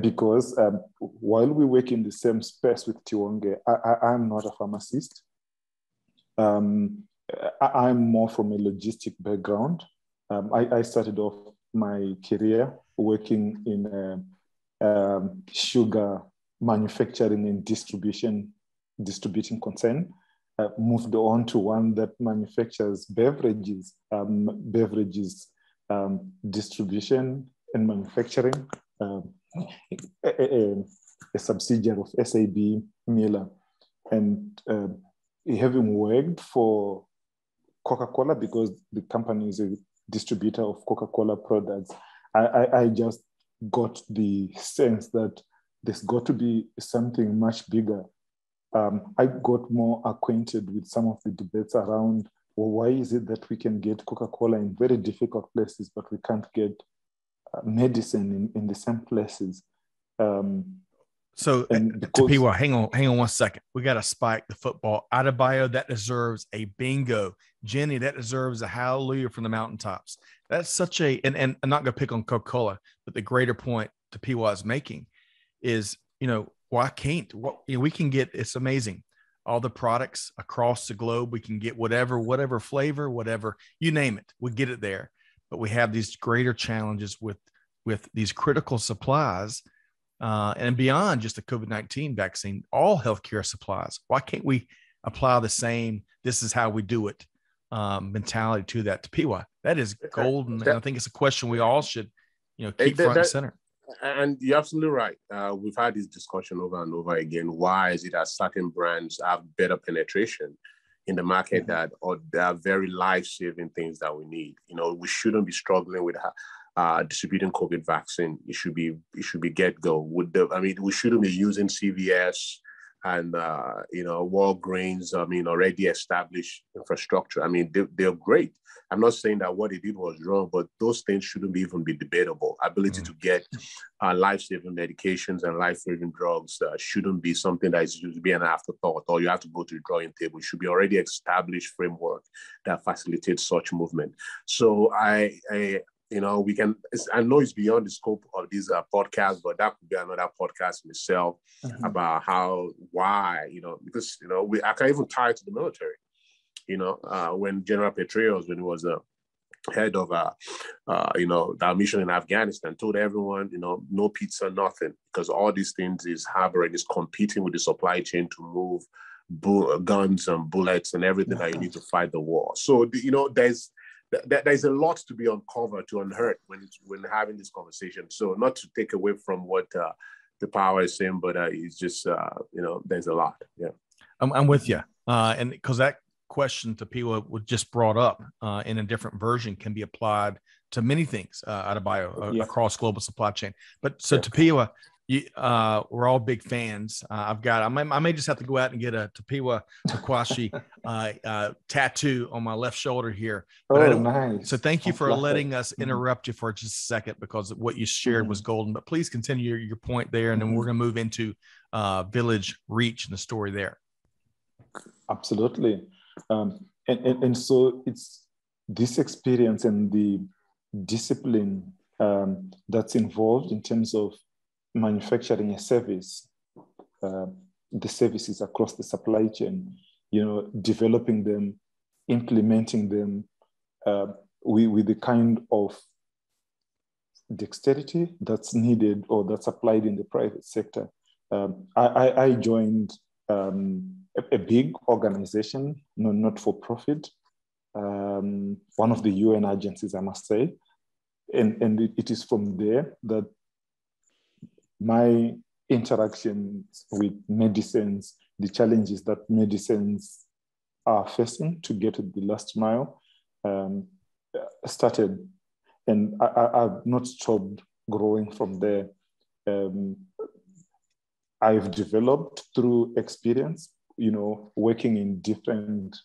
because um, while we work in the same space with Tiwonge, I, am not a pharmacist. Um, I, am more from a logistic background. Um, I, I, started off my career working in a, um, sugar manufacturing and distribution, distributing concern. Uh, moved on to one that manufactures beverages, um, beverages um, distribution and manufacturing, um, a, a, a, subsidiary of SAB Miller. And uh, having worked for Coca-Cola, because the company is a distributor of Coca-Cola products, I, I, I just got the sense that there's got to be something much bigger. Um, I got more acquainted with some of the debates around well, why is it that we can get Coca Cola in very difficult places, but we can't get uh, medicine in, in the same places? Um, so, and eh, because, Tapiwa, hang on, hang on one second. We got to spike the football. Adebayo, that deserves a bingo. Jenny, that deserves a hallelujah from the mountaintops. That's such a, and, and I'm not going to pick on Coca Cola, but the greater point to Tapiwa is making is you know why can't what you know, we can get it's amazing all the products across the globe we can get whatever whatever flavor whatever you name it we get it there but we have these greater challenges with with these critical supplies uh, and beyond just the covid-19 vaccine all healthcare supplies why can't we apply the same this is how we do it um, mentality to that to PY. That is golden. That, and I think it's a question we all should, you know, keep that, front that, and center and you're absolutely right. Uh, we've had this discussion over and over again. Why is it that certain brands have better penetration in the market mm-hmm. that, or they are very life-saving things that we need? You know, we shouldn't be struggling with uh, distributing COVID vaccine. It should be it should be get go. Would the I mean, we shouldn't be using CVS and uh, you know Walgreens. I mean, already established infrastructure. I mean, they, they're great. I'm not saying that what they did was wrong, but those things shouldn't even be debatable. Ability mm to get uh, life-saving medications and life-saving drugs uh, shouldn't be something that is to be an afterthought, or you have to go to the drawing table. It should be already established framework that facilitates such movement. So I, I you know, we can, I know it's beyond the scope of this uh, podcast, but that could be another podcast in itself mm-hmm. about how, why, you know, because, you know, we, I can even tie it to the military. You know, uh, when General Petraeus, when he was a head of, uh, uh, you know, the mission in Afghanistan, told everyone, you know, no pizza, nothing, because all these things is harboring, is competing with the supply chain to move guns and bullets and everything that you need to fight the war. So, you know, there's, th- there's a lot to be uncovered to unearth when when having this conversation. So not to take away from what uh, the power is saying, but uh, it's just uh, you know there's a lot. Yeah, I'm, I'm with you, uh, and because that question to Tapiwa was just brought up uh, in a different version can be applied to many things uh, Adebayo uh, yeah. across global supply chain. But so yeah. Tapiwa, you, uh, we're all big fans. Uh, I've got, I may, I may just have to go out and get a Tapiwa Mukwashi uh, uh, tattoo on my left shoulder here. Oh, nice. So thank you for letting us mm-hmm. interrupt you for just a second because what you shared mm-hmm. was golden. But please continue your, your point there, and then we're mm-hmm. going to move into uh, Village Reach and the story there. Absolutely. Um, and, and, and so it's this experience and the discipline um, that's involved in terms of manufacturing a service, uh, the services across the supply chain, you know, developing them, implementing them uh, with, with the kind of dexterity that's needed or that's applied in the private sector. Um, I, I, joined um, a, a, big organization, no, not for profit, um, one of the UN agencies, I must say. And, and it, it is from there that my interactions with medicines, the challenges that medicines are facing to get to the last mile um, started. And I, have not stopped growing from there. Um, I've developed through experience, you know, working in different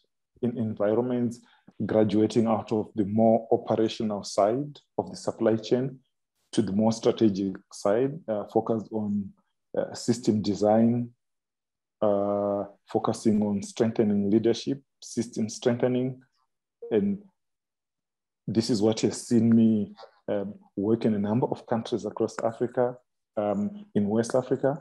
in environments, graduating out of the more operational side of the supply chain to the more strategic side, uh, focused on uh, system design, uh, focusing on strengthening leadership, system strengthening. And this is what has seen me um, work in a number of countries across Africa, um, in West Africa,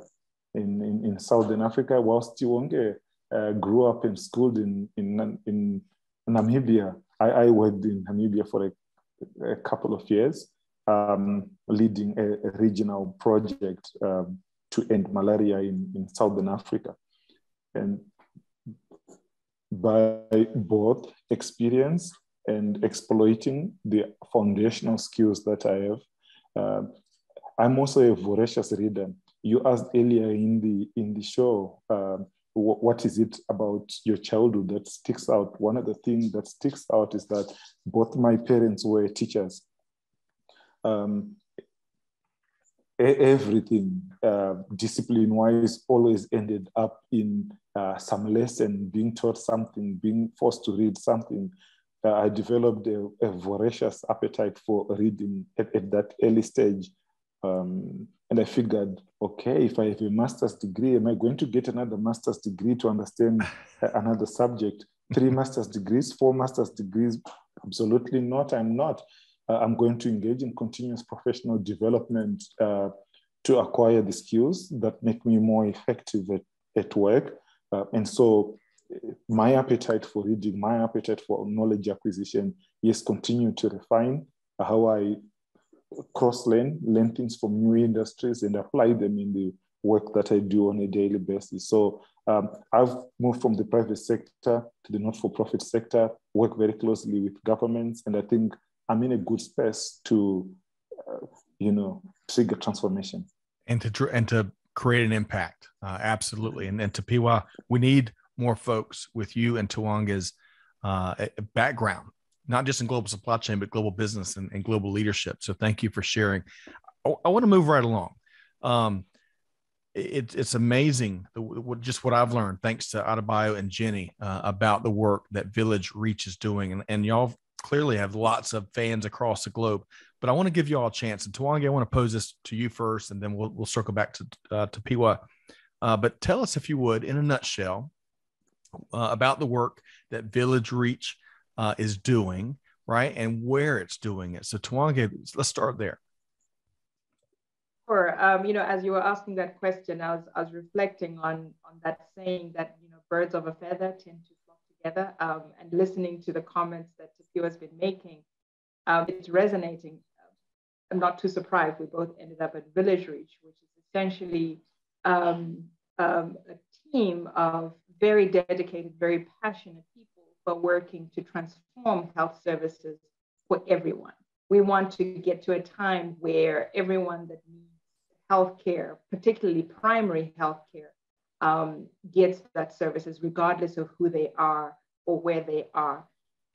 in, in, in Southern Africa, whilst Tiwonge uh, grew up and schooled in, in, in Namibia. I, I worked in Namibia for a, a couple of years, um, leading a, a, regional project um, to end malaria in, in Southern Africa. And by both experience and exploiting the foundational skills that I have, uh, I'm also a voracious reader. You asked earlier in the in the show, uh, what is it about your childhood that sticks out? One of the things that sticks out is that both my parents were teachers. Um, everything uh, discipline wise always ended up in uh, some lesson, being taught something, being forced to read something. Uh, I developed a, a, voracious appetite for reading at, at that early stage. Um, and I figured, okay, if I have a master's degree, am I going to get another master's degree to understand another subject? Three [LAUGHS] master's degrees, four master's degrees? Absolutely not. I'm not. Uh, I'm going to engage in continuous professional development uh, to acquire the skills that make me more effective at, at work. Uh, and so my appetite for reading, my appetite for knowledge acquisition, yes, continue to refine how I cross learn, learn things from new industries and apply them in the work that I do on a daily basis. So um, I've moved from the private sector to the not-for-profit sector, work very closely with governments, and I think I'm in a good space to, uh, you know, trigger transformation. And to and to create an impact, uh, absolutely. And and Tapiwa, we need more folks with you and Tiwonge's uh, background not just in global supply chain, but global business and, and global leadership. So thank you for sharing. I, I want to move right along. Um, it, it's amazing the, just what I've learned thanks to Adebayo and Jenny uh, about the work that VillageReach is doing. And, and y'all clearly have lots of fans across the globe, but I want to give you all a chance. And Tiwonge, I want to pose this to you first, and then we'll, we'll circle back to, uh, to Piwa. Uh, but tell us, if you would, in a nutshell, uh, about the work that VillageReach uh, is doing, right? And where it's doing it. So Tiwonge, let's start there. Sure. Um, you know, as you were asking that question, I was, I was reflecting on, on that saying that, you know, birds of a feather tend to together um, and listening to the comments that Tapiwa has been making, um, it's resonating. I'm not too surprised. We both ended up at VillageReach, which is essentially um, um, a team of very dedicated, very passionate people for working to transform health services for everyone. We want to get to a time where everyone that needs healthcare, particularly primary healthcare, um, gets that services regardless of who they are or where they are.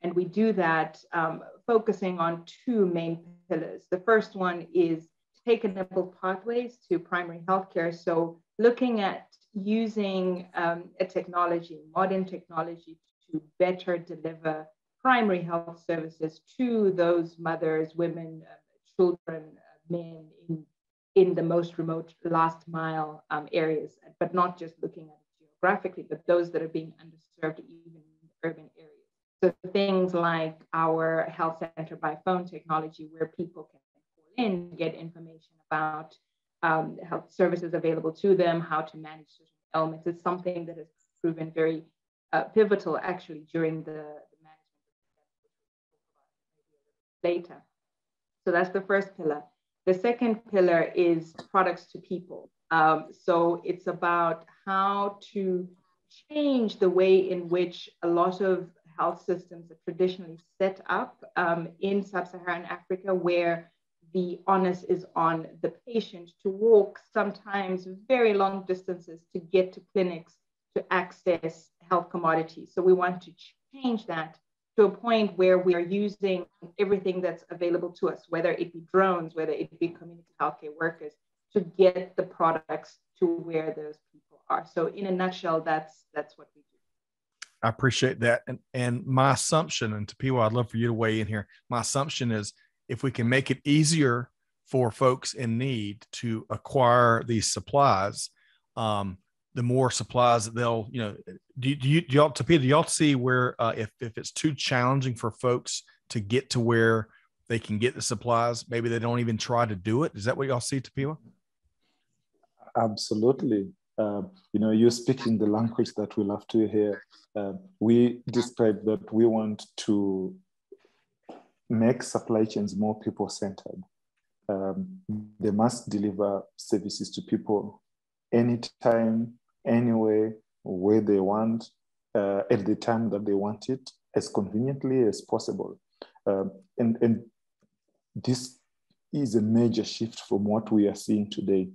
And we do that um, focusing on two main pillars. The first one is tech-enabled pathways to primary healthcare. So looking at using um, a technology, modern technology to better deliver primary health services to those mothers, women, uh, children, uh, men in, in the most remote last mile um, areas, but not just looking at it geographically, but those that are being underserved even in urban areas. So things like our health center by phone technology, where people can call in, get information about um, health services available to them, how to manage certain ailments, is something that has proven very uh, pivotal actually during the, the, later. So that's the first pillar. The second pillar is products to people. Um, so it's about how to change the way in which a lot of health systems are traditionally set up um, in sub-Saharan Africa, where the onus is on the patient to walk sometimes very long distances to get to clinics to access health commodities. So we want to change that to a point where we are using everything that's available to us, whether it be drones, whether it be community healthcare workers, to get the products to where those people are. So in a nutshell, that's that's what we do. I appreciate that. And and my assumption, and Tapiwa, I'd love for you to weigh in here. My assumption is if we can make it easier for folks in need to acquire these supplies, um, the more supplies that they'll, you know, do, do you, do y'all, Tapiwa, do y'all see where uh, if, if it's too challenging for folks to get to where they can get the supplies, maybe they don't even try to do it? Is that what y'all see, Tapiwa? Absolutely. Uh, you know, you're speaking the language that we love to hear. Uh, we describe that we want to make supply chains more people centered. Um, they must deliver services to people anytime, anywhere, where they want, uh, at the time that they want it, as conveniently as possible. Um, and, and this is a major shift from what we are seeing today.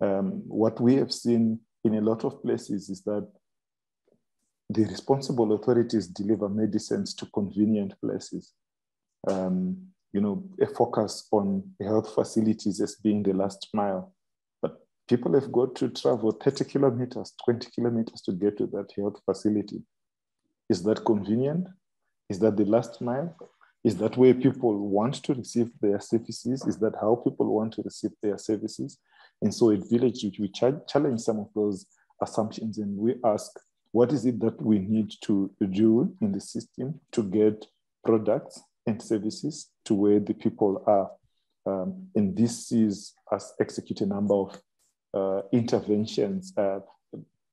Um, what we have seen in a lot of places is that the responsible authorities deliver medicines to convenient places. Um, you know, a focus on health facilities as being the last mile people have got to travel 30 kilometers, 20 kilometers to get to that health facility. Is that convenient? Is that the last mile? Is that where people want to receive their services? Is that how people want to receive their services? And so at Village, we challenge some of those assumptions and we ask, what is it that we need to do in the system to get products and services to where the people are? Um, and this is us execute a number of interventions, uh,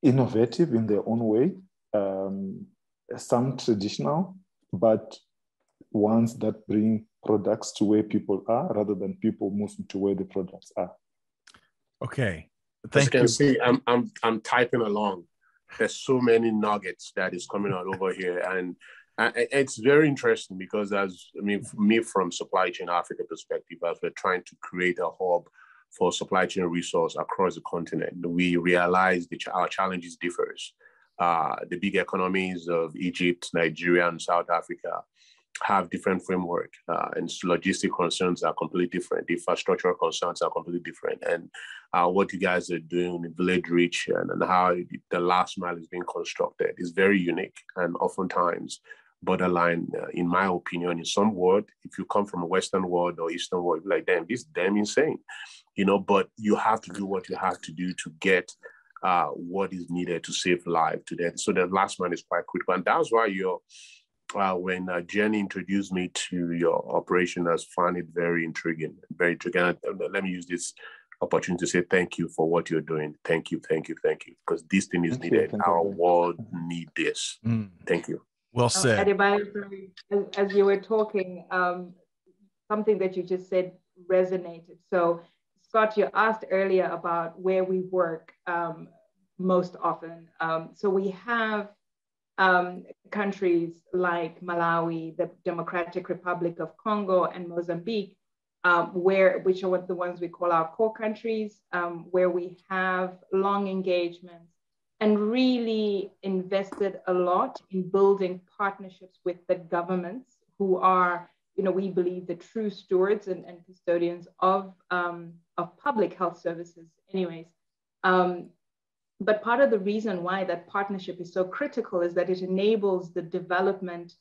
innovative in their own way, um, some traditional, but ones that bring products to where people are rather than people moving to where the products are. Okay. Thank you. see, I'm, I'm, I'm typing along. There's so many nuggets that is coming out over here. And it's very interesting because as I mean, me from supply chain Africa perspective, as we're trying to create a hub for supply chain resource across the continent. We realize that our challenges differs. Uh, the big economies of Egypt, Nigeria, and South Africa have different framework uh, and logistic concerns are completely different. Infrastructural concerns are completely different. And uh, what you guys are doing in VillageReach and, and how the last mile is being constructed is very unique and oftentimes borderline, uh, in my opinion, in some world, if you come from a Western world or Eastern world, like, damn, this is damn insane you know, but you have to do what you have to do to get uh, what is needed to save life today. So the last one is quite critical. And that's why you're, uh, when uh, Jenny introduced me to your operation, I found it very intriguing, very intriguing. And, let me use this opportunity to say thank you for what you're doing. Thank you, thank you, thank you, because this thing is thank needed. You, Our you. world need this. Mm. Thank you. Well said. Adebayo, as, as you were talking, um, something that you just said resonated. So Scott, you asked earlier about where we work um, most often. Um, so we have um, countries like Malawi, the Democratic Republic of Congo, and Mozambique, um, where which are what the ones we call our core countries, um, where we have long engagements and really invested a lot in building partnerships with the governments who are you know, we believe the true stewards and, and custodians of, um, of public health services anyways. Um, but part of the reason why that partnership is so critical is that it enables the development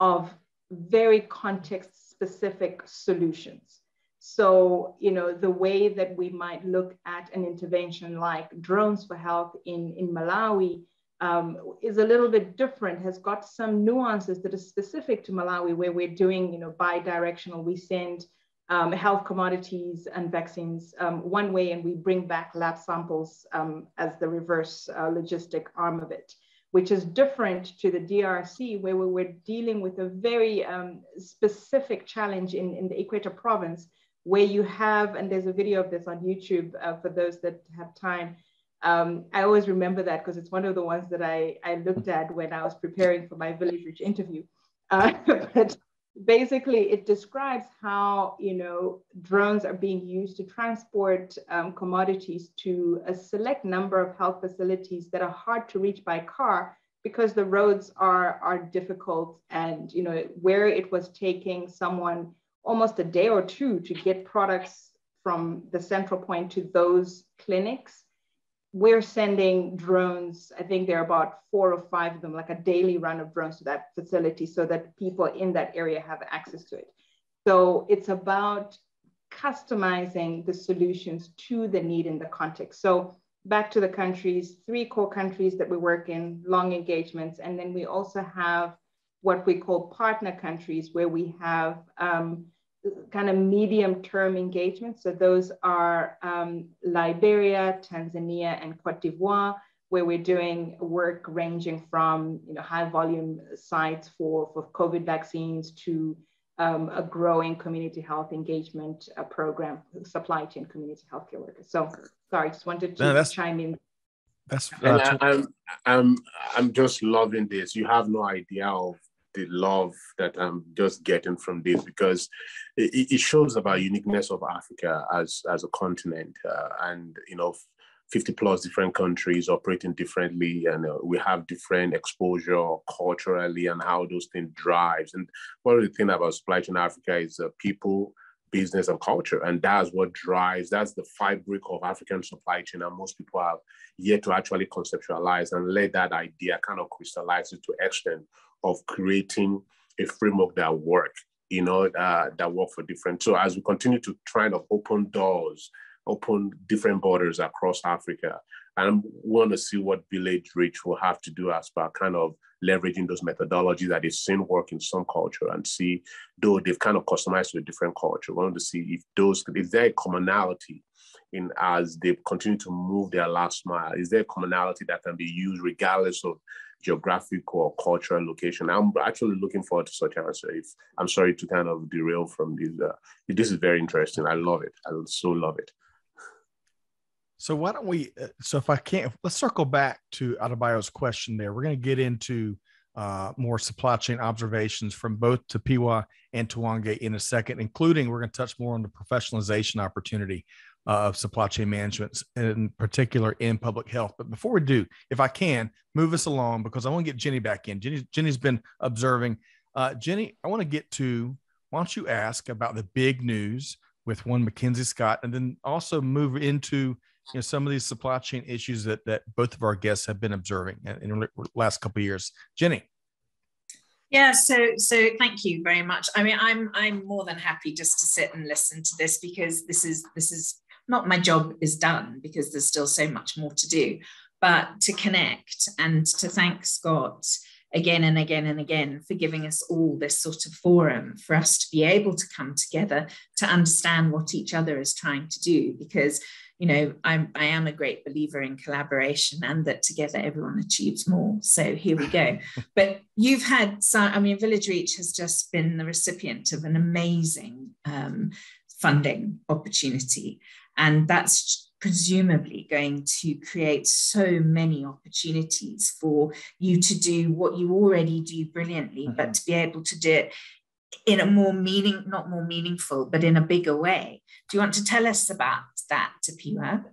of very context specific solutions. So, you know, the way that we might look at an intervention like drones for health in, in Malawi um, is a little bit different, has got some nuances that are specific to Malawi, where we're doing, you know, bi-directional. We send um, health commodities and vaccines um, one way, and we bring back lab samples um, as the reverse uh, logistic arm of it. which is different to the DRC, where we were dealing with a very um, specific challenge in, in the Equator province, where you have, and there's a video of this on YouTube uh, for those that have time. Um, I always remember that because it's one of the ones that I, I looked at when I was preparing for my VillageReach interview. [LAUGHS] Uh, but basically it describes how you know drones are being used to transport um, commodities to a select number of health facilities that are hard to reach by car because the roads are are difficult and you know where it was taking someone almost a day or two to get products from the central point to those clinics we're sending drones. I think there are about four or five of them, like a daily run of drones to that facility so that people in that area have access to it. So it's about customizing the solutions to the need in the context. So back to the countries, three core countries that we work in, long engagements. And then we also have what we call partner countries where we have um, kind of medium term engagements. So those are um, Liberia, Tanzania, and Cote d'Ivoire, where we're doing work ranging from you know, high volume sites for, for COVID vaccines to um, a growing community health engagement uh, program, supply chain community healthcare workers. So sorry, just wanted to no, chime in. That's, that's and I, I'm, I'm, I'm just loving this. You have no idea of the love that I'm just getting from this because it, it shows about uniqueness of Africa as as a continent, uh, and you know. 50 plus different countries operating differently and uh, we have different exposure culturally and how those things drives and one of the things about supply chain africa is uh, people business and culture and that's what drives that's the fabric of african supply chain and most people have yet to actually conceptualize and let that idea kind of crystallize it to extent of creating a framework that work, you know, uh, that work for different. So as we continue to try to open doors, open different borders across Africa, and want to see what VillageReach will have to do as part kind of leveraging those methodologies that is seen work in some culture and see, though they've kind of customized to a different culture, we want to see if those, is there a commonality in as they continue to move their last mile? Is there a commonality that can be used regardless of geographic or cultural location. I'm actually looking forward to such answer. If I'm sorry to kind of derail from this, uh, this is very interesting. I love it. I so love it. So why don't we? Uh, so if I can't, let's circle back to Adebayo's question. There, we're going to get into uh, more supply chain observations from both Tapiwa and Tiwonge in a second, including we're going to touch more on the professionalization opportunity of supply chain management, in particular in public health. But before we do, if I can move us along, because I want to get Jenny back in. Jenny, Jenny's been observing. Uh, Jenny, I want to get to. Why don't you ask about the big news with one MacKenzie Scott, and then also move into you know some of these supply chain issues that that both of our guests have been observing in, the last couple of years. Jenny. Yeah, so so thank you very much. I mean, I'm I'm more than happy just to sit and listen to this because this is this is not my job is done because there's still so much more to do, but to connect and to thank Scott again and again and again for giving us all this sort of forum for us to be able to come together to understand what each other is trying to do. Because you know I'm, i am a great believer in collaboration and that together everyone achieves more. So here we go. [LAUGHS] But you've had some i mean VillageReach has just been the recipient of an amazing um, funding opportunity and that's presumably going to create so many opportunities for you to do what you already do brilliantly, mm-hmm. but to be able to do it in a more meaning, not more meaningful, but in a bigger way. Do you want to tell us about that, Tapiwa?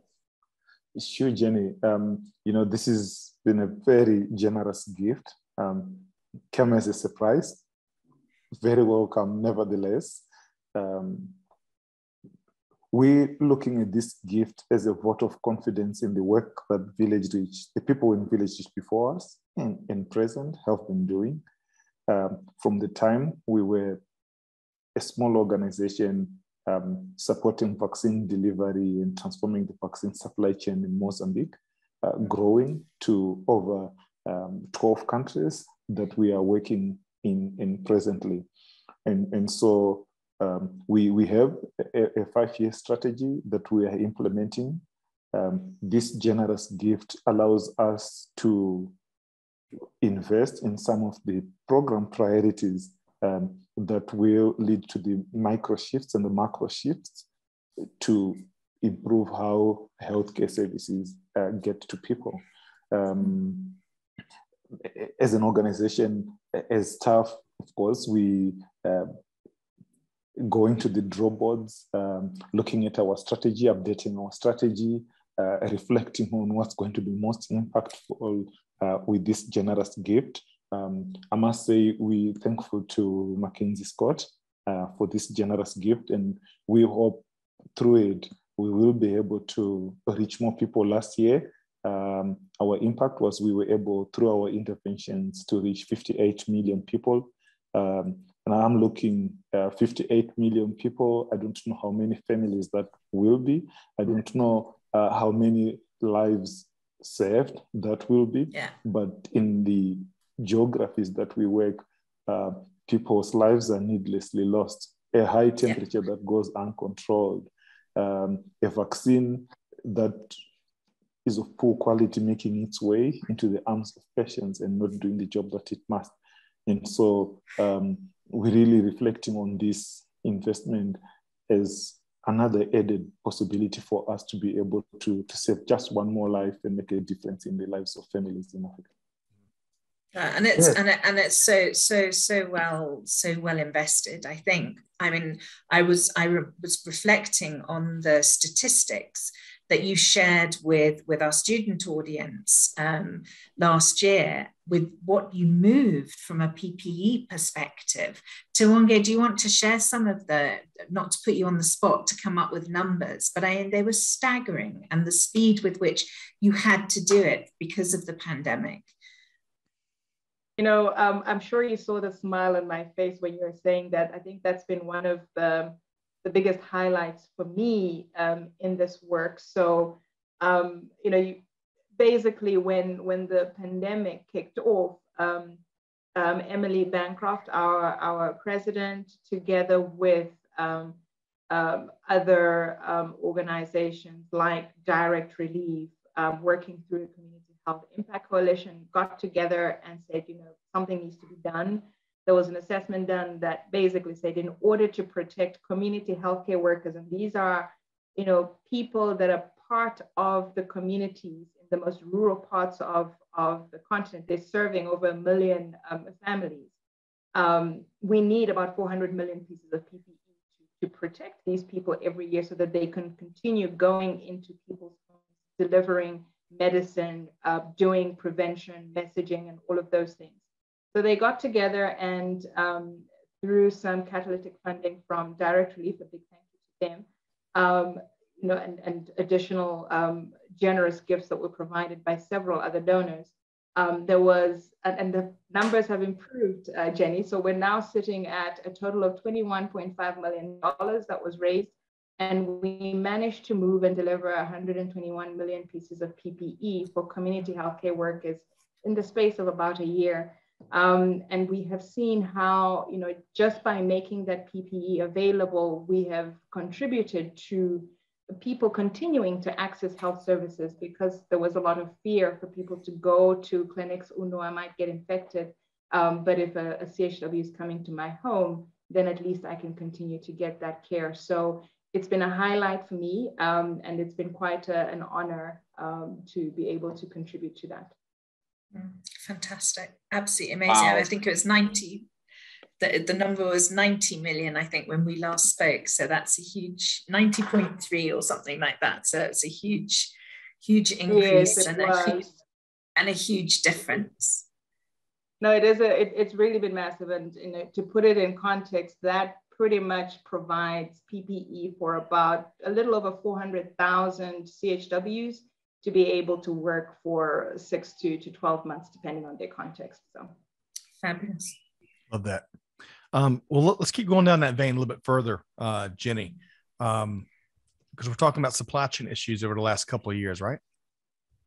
Sure, Jenny. Um, you know, this has been a very generous gift. Um, came as a surprise. Very welcome, nevertheless. Um, we're looking at this gift as a vote of confidence in the work that VillageReach, the people in VillageReach before us and, and present have been doing. Um, from the time we were a small organization um, supporting vaccine delivery and transforming the vaccine supply chain in Mozambique, uh, growing to over um, 12 countries that we are working in, in presently. And, and so um, we, we have a, a five-year strategy that we are implementing. Um, this generous gift allows us to invest in some of the program priorities um, that will lead to the micro shifts and the macro shifts to improve how healthcare services uh, get to people. Um, as an organization, as staff, of course, we uh, going to the draw boards, um, looking at our strategy, updating our strategy, uh, reflecting on what's going to be most impactful uh, with this generous gift. Um, I must say we're thankful to MacKenzie Scott uh, for this generous gift, and we hope through it we will be able to reach more people. Last year, um, our impact was we were able through our interventions to reach 58 million people. Um, and I'm looking uh, 58 million people. I don't know how many families that will be. I don't know uh, how many lives saved that will be. Yeah. But in the geographies that we work, uh, people's lives are needlessly lost. A high temperature yeah. that goes uncontrolled, um, a vaccine that is of poor quality making its way into the arms of patients and not doing the job that it must. And so um, we're really reflecting on this investment as another added possibility for us to be able to, to save just one more life and make a difference in the lives of families in Africa. Uh, and it's yeah. and, it, and it's so so so well so well invested i think. I mean i was i re- was reflecting on the statistics that you shared with with our student audience um, last year with what you moved from a ppe perspective. Tiwonge, do you want to share some of the not to put you on the spot to come up with numbers but i they were staggering and the speed with which you had to do it because of the pandemic you know, um, I'm sure you saw the smile on my face when you were saying that. I think that's been one of the, the biggest highlights for me um, in this work. So, um, you know, you, basically when when the pandemic kicked off, um, um, Emily Bancroft, our our president, together with um, other organizations like Direct Relief, working through the community Health Impact Coalition got together and said, you know, something needs to be done. There was an assessment done that basically said, in order to protect community healthcare workers, and these are, you know, people that are part of the communities in the most rural parts of, of the continent. They're serving over a million um, families. Um, we need about 400 million pieces of PPE to, to protect these people every year so that they can continue going into people's homes, delivering medicine, uh, doing prevention, messaging, and all of those things. So they got together and um, through some catalytic funding from Direct Relief, a big thank you to them, um, you know, and, and additional um, generous gifts that were provided by several other donors. Um, there was, and, and, the numbers have improved, uh, Jenny. So we're now sitting at a total of $21.5 million that was raised and we managed to move and deliver 121 million pieces of PPE for community healthcare workers in the space of about a year. Um, and we have seen how, you know, just by making that PPE available, we have contributed to people continuing to access health services because there was a lot of fear for people to go to clinics. Oh no, I might get infected. Um, but if a, a CHW is coming to my home, then at least I can continue to get that care. So it's been a highlight for me, um, and it's been quite a, an honor um, to be able to contribute to that. Mm, fantastic, absolutely amazing. Wow. I think it was 90. The, the number was 90 million, I think, when we last spoke. So that's a huge 90.3 or something like that. So it's a huge, huge increase yes, and, a huge, and a huge difference. No, it is a, it, it's really been massive. And you know, to put it in context, that pretty much provides PPE for about a little over 400,000 CHWs to be able to work for six to, to 12 months, depending on their context. So fabulous. Love that. Um, well, let's keep going down that vein a little bit further, uh, Jenny, because um, we're talking about supply chain issues over the last couple of years, right?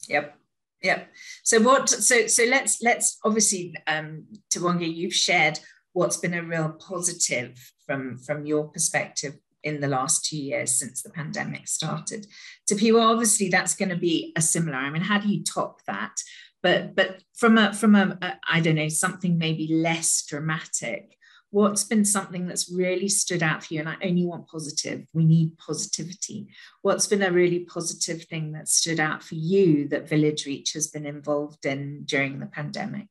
Yep. Yep. So what? So so let's let's obviously, um, Tiwonge, you've shared what's been a real positive from, from your perspective in the last two years since the pandemic started. Tapiwa, obviously, that's going to be a similar. I mean, how do you top that? but but from a from a, a I don't know something maybe less dramatic what's been something that's really stood out for you and i only want positive we need positivity what's been a really positive thing that stood out for you that VillageReach has been involved in during the pandemic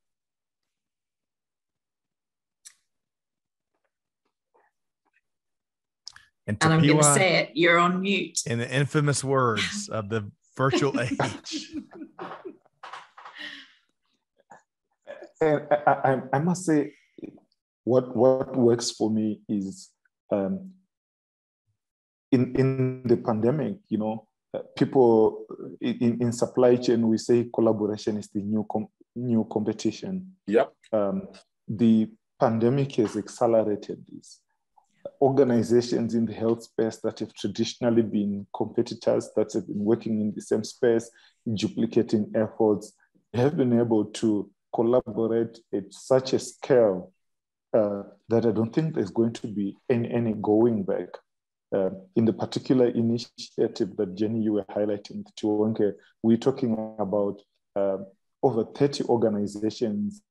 and, and i'm going to say it you're on mute in the infamous words [LAUGHS] of the virtual [LAUGHS] age and I, I, I must say what what works for me is um, in in the pandemic, you know, uh, people in, in supply chain we say collaboration is the new com- new competition. Yep. Um, the pandemic has accelerated this. Organizations in the health space that have traditionally been competitors that have been working in the same space, duplicating efforts, have been able to collaborate at such a scale uh, that I don't think there's going to be any, any going back. Uh, in the particular initiative that Jenny, you were highlighting, Tiwonge, we're talking about uh, over 30 organizations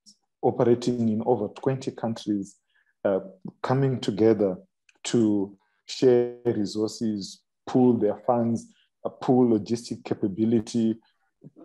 operating in over 20 countries uh, coming together to share resources, pool their funds, uh, pool logistic capability,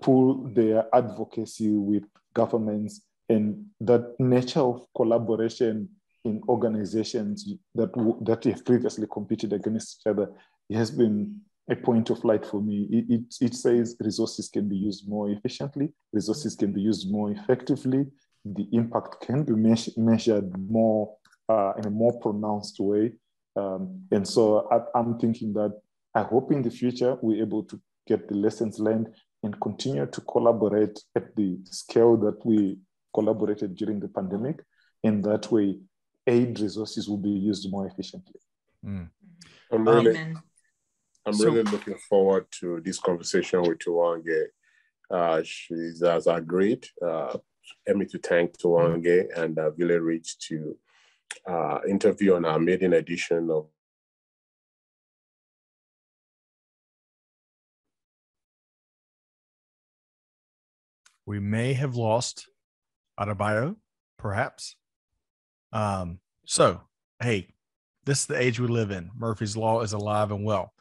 pool their advocacy with governments, and that nature of collaboration in organizations that that have previously competed against each other has been a point of light for me. It, it, it, says resources can be used more efficiently, resources can be used more effectively, the impact can be me- measured more uh, in a more pronounced way. Um, and so I, I'm thinking that I hope in the future we're able to get the lessons learned and continue to collaborate at the scale that we collaborated during the pandemic. In that way, aid resources will be used more efficiently. Mm. I'm really, I'm so, really looking forward to this conversation with Tiwonge. Uh, she has agreed. Uh, let me to thank Tiwonge and uh, VillageReach to uh, interview on our maiden edition of we may have lost Adebayo, perhaps. Um, so, hey, this is the age we live in. Murphy's Law is alive and well.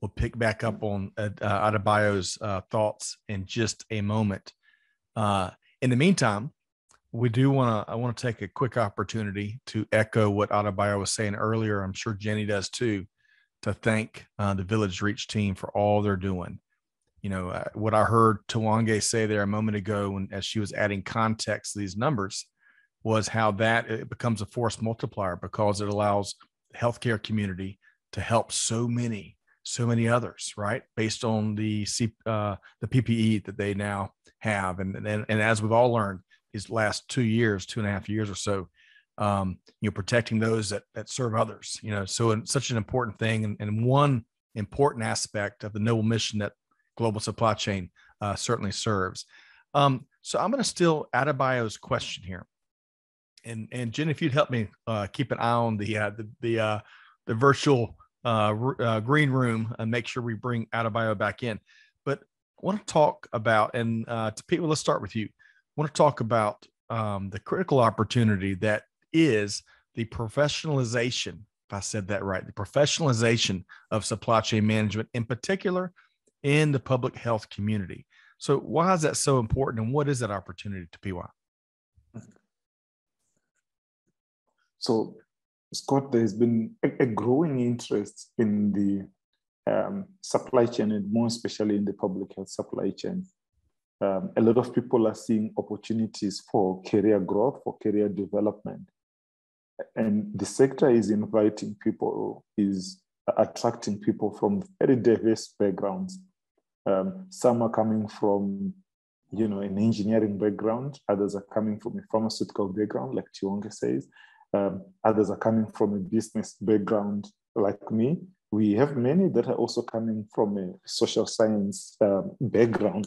We'll pick back up on uh, uh Adebayo's uh, thoughts in just a moment. Uh, in the meantime, we do want to. I want to take a quick opportunity to echo what Adebayo was saying earlier. I'm sure Jenny does too. To thank uh, the VillageReach team for all they're doing you know uh, what i heard Tiwonge say there a moment ago when as she was adding context to these numbers was how that it becomes a force multiplier because it allows the healthcare community to help so many so many others right based on the C, uh, the ppe that they now have and, and and as we've all learned these last two years two and a half years or so um, you know protecting those that that serve others you know so such an important thing and, and one important aspect of the noble mission that global supply chain uh, certainly serves. Um, so I'm going to steal Adebayo's question here, and and Jen, if you'd help me uh, keep an eye on the uh, the the, uh, the virtual uh, uh, green room and make sure we bring Adebayo back in. But I want to talk about and Tapiwa, let's start with you. Want to talk about um, the critical opportunity that is the professionalization. If I said that right, the professionalization of supply chain management, in particular in the public health community. So, why is that so important, and what is that opportunity to PY? So, Scott, there's been a, a growing interest in the um, supply chain, and more especially in the public health supply chain. Um, a lot of people are seeing opportunities for career growth, for career development. And the sector is inviting people, is attracting people from very diverse backgrounds um, some are coming from, you know, an engineering background. Others are coming from a pharmaceutical background, like Tiwonge says. Um, others are coming from a business background, like me. We have many that are also coming from a social science um, background.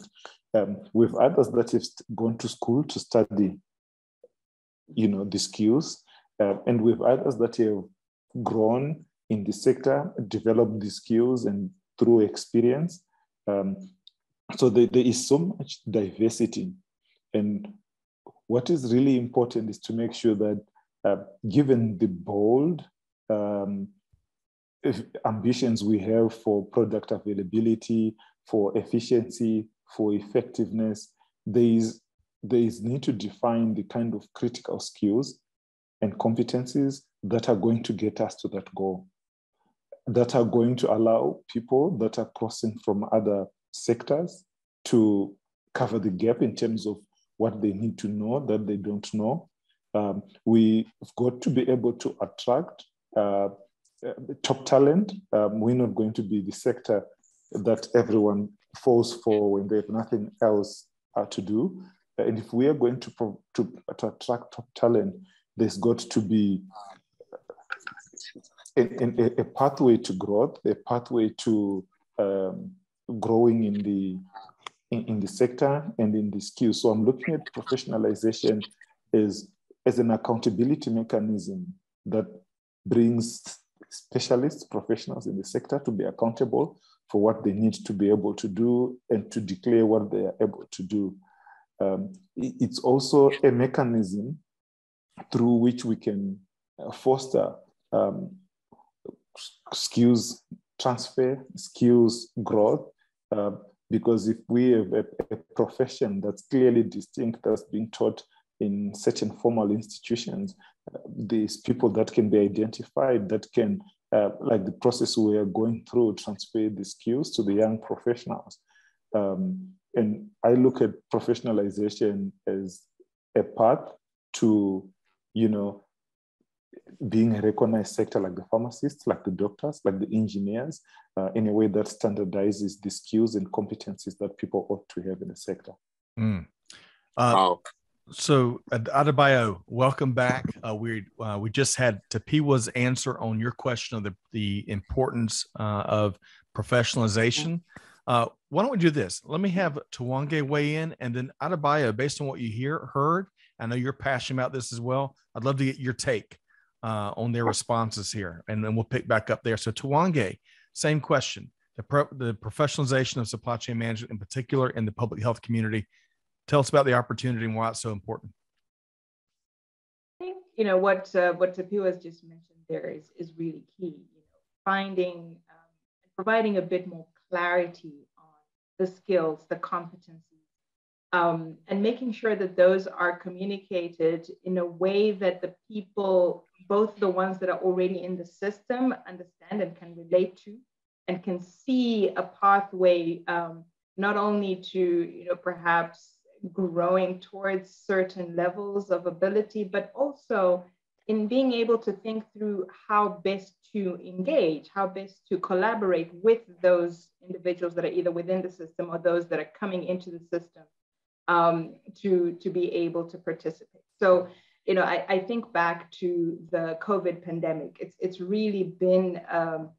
Um, with others that have gone to school to study, you know, the skills, uh, and with others that have grown in the sector, developed the skills, and through experience, um, so there, there is so much diversity. And what is really important is to make sure that, uh, given the bold um, ambitions we have for product availability, for efficiency, for effectiveness, there is, there is need to define the kind of critical skills and competencies that are going to get us to that goal, that are going to allow people that are crossing from other sectors to cover the gap in terms of what they need to know that they don't know. Um, we've got to be able to attract uh, uh, top talent. Um, we're not going to be the sector that everyone falls for when they have nothing else uh, to do. And if we are going to, to, to attract top talent, there's got to be a, a, a pathway to growth, a pathway to um, growing in the in, in, the sector and in the skills. So I'm looking at professionalization as, as an accountability mechanism that brings specialists, professionals in the sector to be accountable for what they need to be able to do and to declare what they are able to do. Um, it's also a mechanism through which we can uh, foster um, skills transfer, skills growth, uh, because if we have a, a, profession that's clearly distinct, that's being taught in certain formal institutions, uh, these people that can be identified, that can, uh, like the process we are going through, transfer the skills to the young professionals. Um, and I look at professionalization as a path to, you know, being a recognized sector like the pharmacists, like the doctors, like the engineers, uh, in a way that standardizes the skills and competencies that people ought to have in the sector. Mm. Uh, wow. So, Adebayo, welcome back. Uh, we uh, we just had Tapiwa's answer on your question of the the importance uh, of professionalization. Uh, why don't we do this? Let me have Tiwonge weigh in, and then Adebayo, based on what you hear heard, I know you're passionate about this as well. I'd love to get your take uh, on their responses here, and then we'll pick back up there. So, Tiwonge, same question. The, pro- the professionalization of supply chain management, in particular in the public health community. Tell us about the opportunity and why it's so important. I think you know what uh, what Tapiwa has just mentioned there is is really key. You know, finding um, providing a bit more clarity on the skills, the competencies, um, and making sure that those are communicated in a way that the people, both the ones that are already in the system, understand and can relate to, and can see a pathway um, not only to, you know, perhaps growing towards certain levels of ability, but also in being able to think through how best to engage, how best to collaborate with those individuals that are either within the system or those that are coming into the system um, to, to be able to participate. So, you know, I, I think back to the COVID pandemic. It's, it's really been um,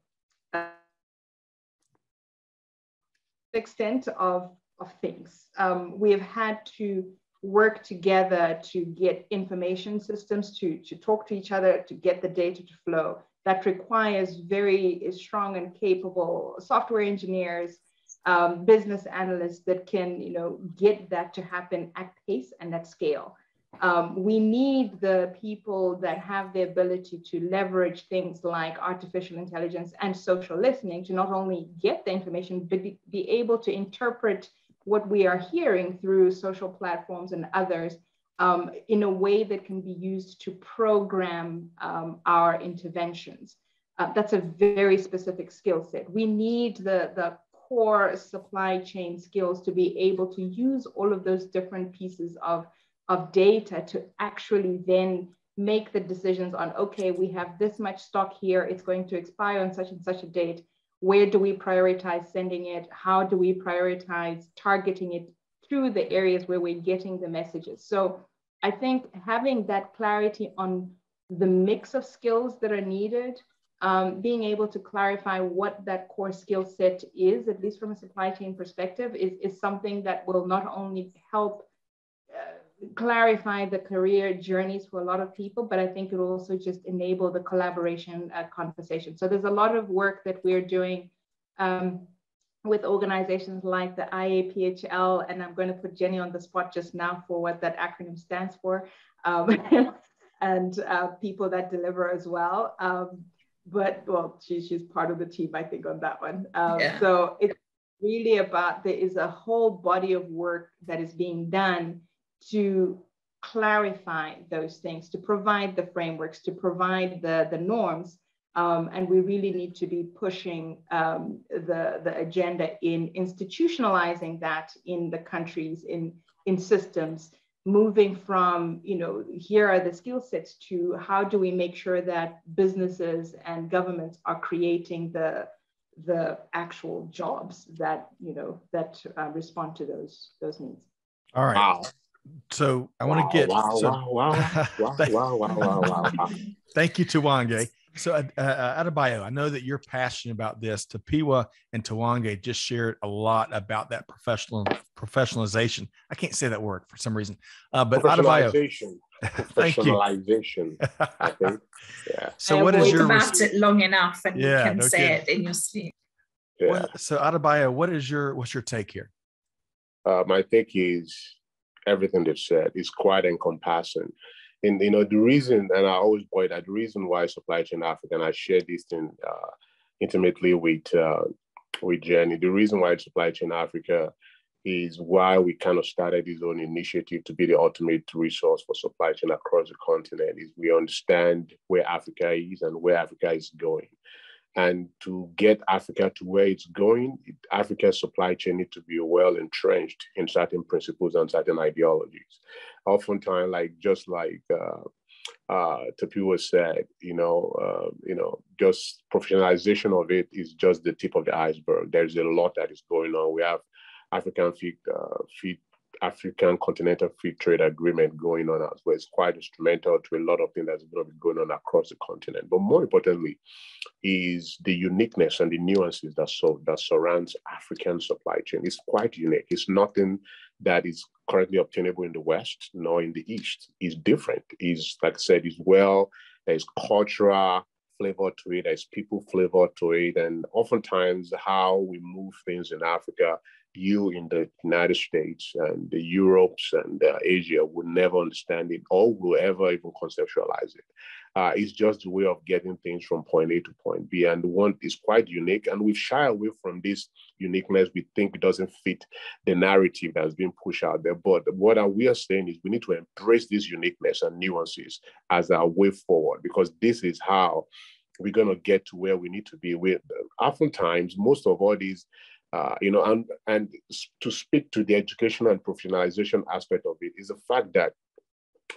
extent of, of things. Um, we have had to work together to get information systems to, to talk to each other, to get the data to flow. That requires very strong and capable software engineers, um, business analysts that can you know, get that to happen at pace and at scale. Um, we need the people that have the ability to leverage things like artificial intelligence and social listening to not only get the information, but be, be able to interpret what we are hearing through social platforms and others um, in a way that can be used to program um, our interventions. Uh, that's a very specific skill set. We need the, the core supply chain skills to be able to use all of those different pieces of of data to actually then make the decisions on, okay, we have this much stock here, it's going to expire on such and such a date. Where do we prioritize sending it? How do we prioritize targeting it through the areas where we're getting the messages? So I think having that clarity on the mix of skills that are needed, um, being able to clarify what that core skill set is, at least from a supply chain perspective, is, is something that will not only help clarify the career journeys for a lot of people, but I think it will also just enable the collaboration uh, conversation. So there's a lot of work that we're doing um, with organizations like the IAPHL, and I'm going to put Jenny on the spot just now for what that acronym stands for, um, [LAUGHS] and uh, people that deliver as well. Um, but well, she, she's part of the team, I think, on that one. Um, yeah. So it's really about there is a whole body of work that is being done to clarify those things, to provide the frameworks, to provide the, the norms um, and we really need to be pushing um, the, the agenda in institutionalizing that in the countries, in, in systems, moving from, you know, here are the skill sets to how do we make sure that businesses and governments are creating the, the actual jobs that, you know, that uh, respond to those, those needs. All right. Wow. So I want to get wow, so, [LAUGHS] wow, wow, wow, wow, wow, wow, wow, wow. [LAUGHS] Thank you, Tiwonge. So, uh, uh, Adebayo, I know that you're passionate about this. Tapiwa and Tiwonge just shared a lot about that professional professionalization. I can't say that word for some reason, uh, but Adebayo. [LAUGHS] Professionalization. I think. Yeah. So, I what is your about it long enough, and yeah, you can no say kidding. it in your sleep. Yeah. Well, so, Adebayo, what is your what's your take here? Uh, my take is everything they've said is quite encompassing and you know the reason, and I always point out the reason why supply chain Africa, and I share this thing uh, intimately with uh, with Jenny. The reason why supply chain Africa is why we kind of started this own initiative to be the ultimate resource for supply chain across the continent. Is we understand where Africa is and where Africa is going. And to get Africa to where it's going, Africa's supply chain needs to be well entrenched in certain principles and certain ideologies. Oftentimes, like just like uh, uh, Tapiwa said, you know, uh, you know, just professionalization of it is just the tip of the iceberg. There's a lot that is going on. We have African feed, uh, feed African Continental Free Trade Agreement going on as well. It's quite instrumental to a lot of things that's going to be going on across the continent. But more importantly, is the uniqueness and the nuances that so that surrounds African supply chain. It's quite unique. It's nothing that is currently obtainable in the West nor in the East. It's different. Is like I said, is well. There's cultural flavor to it. There's people flavor to it, and oftentimes how we move things in Africa you in the United States and the Europes and uh, Asia would never understand it or will ever even conceptualize it. Uh, it's just a way of getting things from point A to point B. And one is quite unique. And we shy away from this uniqueness. We think it doesn't fit the narrative that's being pushed out there. But what we are saying is we need to embrace this uniqueness and nuances as our way forward because this is how we're going to get to where we need to be. With oftentimes, most of all these uh, you know, and, and to speak to the education and professionalization aspect of it is the fact that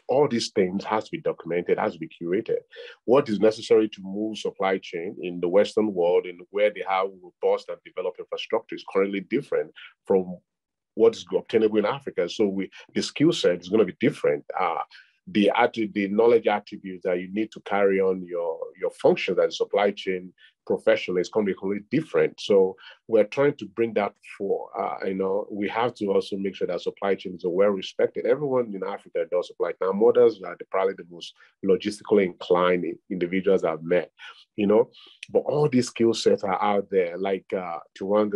all these things has to be documented, has to be curated. What is necessary to move supply chain in the Western world and where they have robust and developed infrastructure is currently different from what is obtainable in Africa. So we, the skill set is going to be different. Uh, the the knowledge attributes that you need to carry on your your functions as supply chain professional is going to be completely different. So we're trying to bring that for, uh, you know, we have to also make sure that supply chains are well respected. Everyone in Africa does supply. Now, mothers are probably the most logistically inclined individuals I've met, you know, but all these skill sets are out there. Like uh,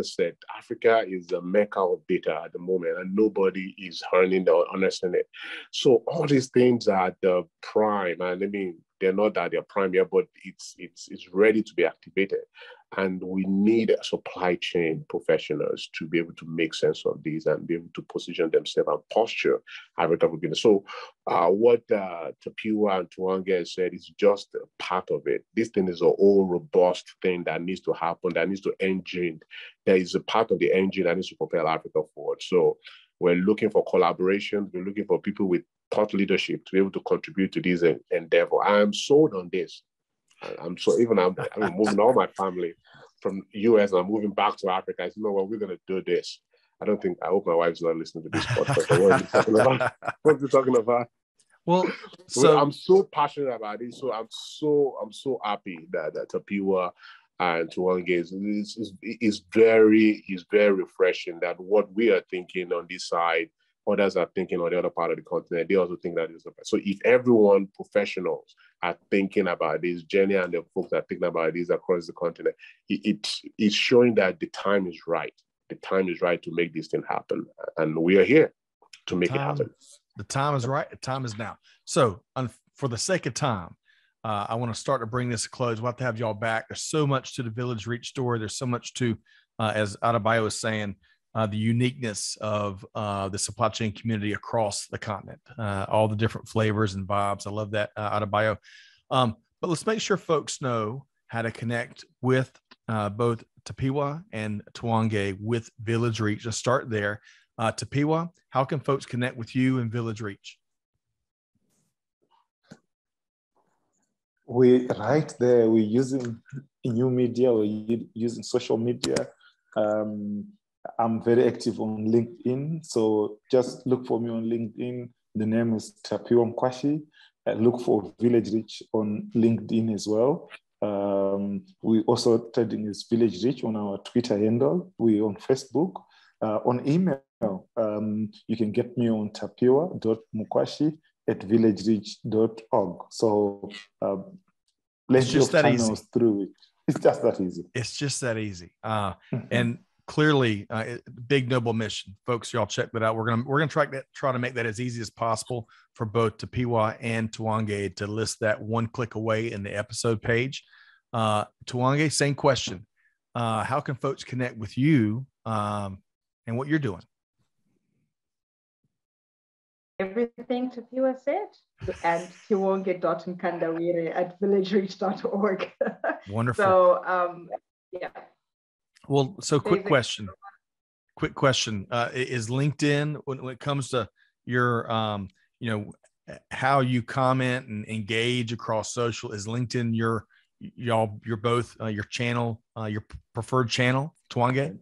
said, Africa is a mecca of data at the moment, and nobody is earning or understanding it. So all these things are the prime, and I mean, they're not that they're prime yet, but it's it's it's ready to be activated. And we need supply chain professionals to be able to make sense of these and be able to position themselves and posture Africa for business. So uh, what uh, Tapiwa and Tiwonge said is just a part of it. This thing is a whole robust thing that needs to happen, that needs to engine. There is a part of the engine that needs to propel Africa forward. So we're looking for collaboration. We're looking for people with thought leadership to be able to contribute to this endeavor. I am sold on this. I'm so even I'm, I'm moving all my family from US and I'm moving back to Africa. I said, you know what, we're gonna do this. I don't think I hope my wife's not listening to this podcast. what are you talking about? [LAUGHS] What are you talking about? Well, so I'm so passionate about it. So I'm so I'm so happy that, that Tapiwa and is, is, is very is very refreshing that what we are thinking on this side others are thinking on the other part of the continent, they also think that is the best. So if everyone, professionals, are thinking about this, Jenny and the folks are thinking about this across the continent, it, it, it's showing that the time is right. The time is right to make this thing happen. And we are here to make time, it happen. The time is right. The time is now. So, um, for the sake of time, uh, I want to start to bring this to close. We'll have to have y'all back. There's so much to the VillageReach story. There's so much to, uh, as Adebayo was saying, uh, the uniqueness of uh, the supply chain community across the continent, uh, all the different flavors and vibes. I love that uh, Adebayo. Um, but let's make sure folks know how to connect with uh, both Tapiwa and Tiwonge with VillageReach. Let's start there. Uh, Tapiwa, how can folks connect with you and VillageReach? We right there. We're using new media. We're using social media. Um, I'm very active on LinkedIn. So just look for me on LinkedIn. The name is Tapiwa Mukwashi. Uh, look for VillageReach on LinkedIn as well. Um, we also trading is VillageReach on our Twitter handle. We on Facebook. Uh, on email, um, you can get me on tapiwa.mukwashi at villagereach.org. So uh, let's just that easy. through it. It's just that easy. It's just that easy. Uh, [LAUGHS] and clearly uh, big noble mission. Folks y'all check that out. We're gonna we're gonna try that try to make that as easy as possible for both Tapiwa and Tiwonge to list that one click away in the episode page. Uh Tiwonge same question. Uh how can folks connect with you um and what you're doing? Everything to Tapiwa said and tiwonge.mkandawire at villagereach.org [LAUGHS] wonderful. So um yeah well, so quick question. Quick question. Uh, is LinkedIn when, when it comes to your, um, you know, how you comment and engage across social? Is LinkedIn your y'all? You're both uh, your channel, uh, your preferred channel, Tiwonge.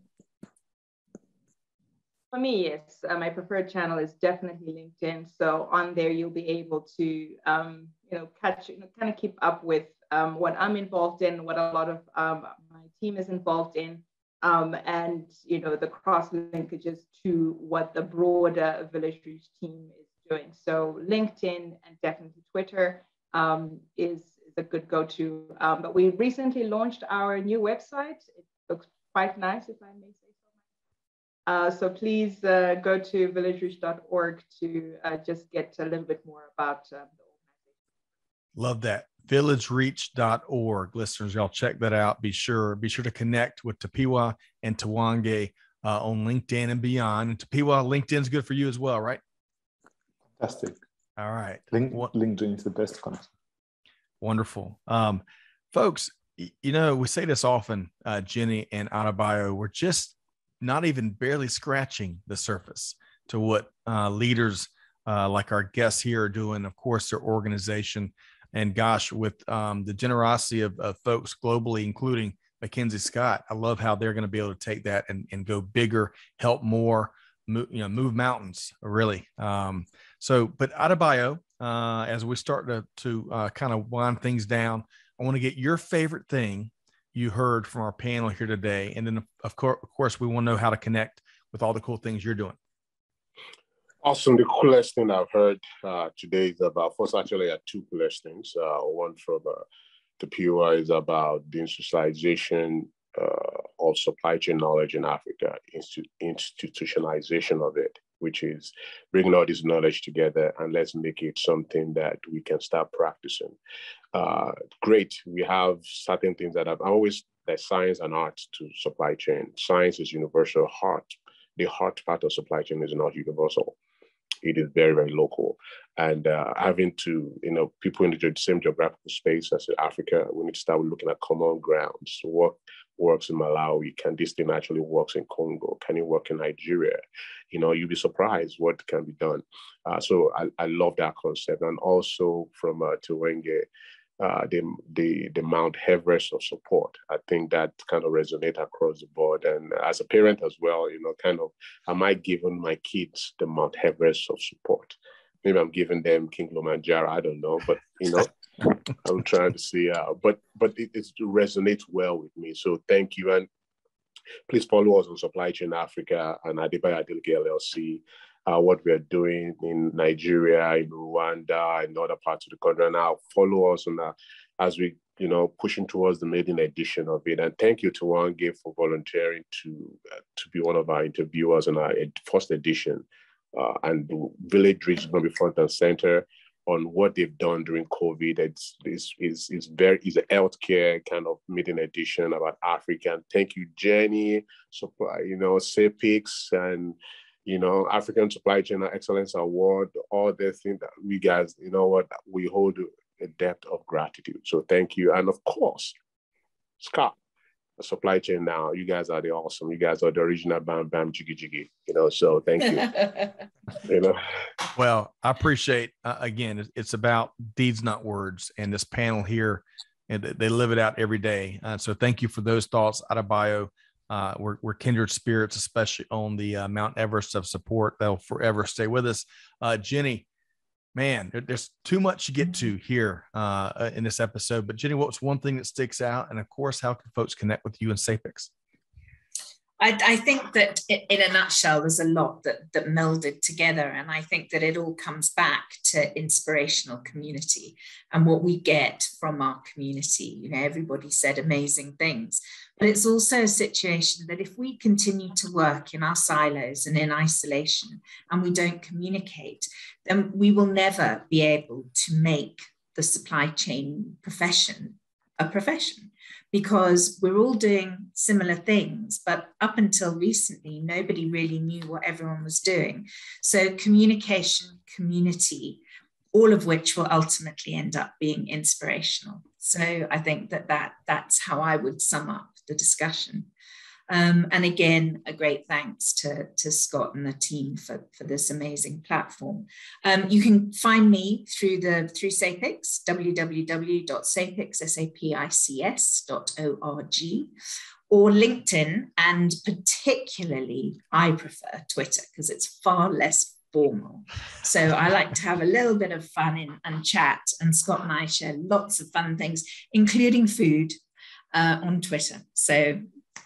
For me, yes. Uh, my preferred channel is definitely LinkedIn. So on there, you'll be able to, um, you know, catch, you know, kind of keep up with um, what I'm involved in, what a lot of um, my team is involved in um, and you know the cross linkages to what the broader VillageReach team is doing. So LinkedIn and definitely Twitter um, is, a good go-to. Um, but we recently launched our new website. It looks quite nice, if I may say so. Uh, so please uh, go to villagereach.org to uh, just get a little bit more about um, the organization. Love that villagereach.org. Listeners, y'all check that out. Be sure, be sure to connect with Tapiwa and Tiwonge uh, on LinkedIn and beyond. And Tapiwa, LinkedIn's good for you as well, right? Fantastic. All right. Link, LinkedIn is the best connection. Wonderful. Um, folks, you know, we say this often, uh, Jenny and Adebayo, we're just not even barely scratching the surface to what uh, leaders uh, like our guests here are doing. Of course, their organization and gosh, with um, the generosity of, of, folks globally, including MacKenzie Scott, I love how they're going to be able to take that and, and go bigger, help more, move, you know, move mountains really. Um, so, but out Adebayo, uh, as we start to, to uh, kind of wind things down, I want to get your favorite thing you heard from our panel here today. And then of course, of course, we want to know how to connect with all the cool things you're doing. Awesome. The coolest thing I've heard uh, today is about, first, actually, I had two coolest things. Uh, one from uh, POI is about the institutionalization uh, of supply chain knowledge in Africa, institu- institutionalization of it, which is bringing all this knowledge together and let's make it something that we can start practicing. Uh, great. We have certain things that I've always, there's science and art to supply chain. Science is universal. Heart, the heart part of supply chain is not universal it is very, very local. And uh, having to, you know, people in the same geographical space as in Africa, we need to start looking at common grounds. What works in Malawi? Can this thing actually works in Congo? Can it work in Nigeria? You know, you'd be surprised what can be done. Uh, so I, I love that concept. And also from uh, Tiwonge, uh, the, the, the Mount Everest of support. I think that kind of resonate across the board. And as a parent as well, you know, kind of, am I giving my kids the Mount Everest of support? Maybe I'm giving them King Kilimanjaro. I don't know, but you know, [LAUGHS] I'm trying to see. Uh, but but it, it resonates well with me. So thank you, and please follow us on Supply Chain Africa and Adebayo Adeleke LLC uh, what we are doing in Nigeria, in Rwanda, in other parts of the country. And now follow us on that as we, you know, pushing towards the maiden edition of it. And thank you to Wange for volunteering to uh, to be one of our interviewers on our first edition. Uh, and VillageReach is going to be front and center on what they've done during COVID. It's, it's, it's, it's very, it's a healthcare kind of meeting edition about Africa. And thank you, Jenny, supply, you know, SAPICS and, you know, African Supply Chain Excellence Award, all the things that we guys, you know what, we hold a depth of gratitude. So thank you. And of course, Scott, supply chain now. You guys are the awesome. You guys are the original bam bam jiggy jiggy. You know, so thank you. [LAUGHS] you know. Well, I appreciate uh, again. It's about deeds, not words, and this panel here, and they live it out every day. Uh, so thank you for those thoughts, Adebayo. Uh, we're, we're kindred spirits, especially on the uh, Mount Everest of support. They'll forever stay with us. Uh, Jenny, man, there's too much to get to here uh, uh, in this episode. But Jenny, what's one thing that sticks out? And of course, how can folks connect with you and SAPICS? I, I, think that in a nutshell, there's a lot that, that melded together. And I think that it all comes back to inspirational community and what we get from our community. You know, everybody said amazing things, but it's also a situation that if we continue to work in our silos and in isolation and we don't communicate, then we will never be able to make the supply chain profession a profession because we're all doing similar things. But up until recently, nobody really knew what everyone was doing. So, communication, community, all of which will ultimately end up being inspirational. So, I think that, that that's how I would sum up the discussion. Um, and again, a great thanks to, to Scott and the team for, for this amazing platform. Um, you can find me through the through SAPICS, www.sapics.org, or LinkedIn, and particularly I prefer Twitter because it's far less formal. So I like to have a little bit of fun in, and chat, and Scott and I share lots of fun things, including food, uh, on Twitter. So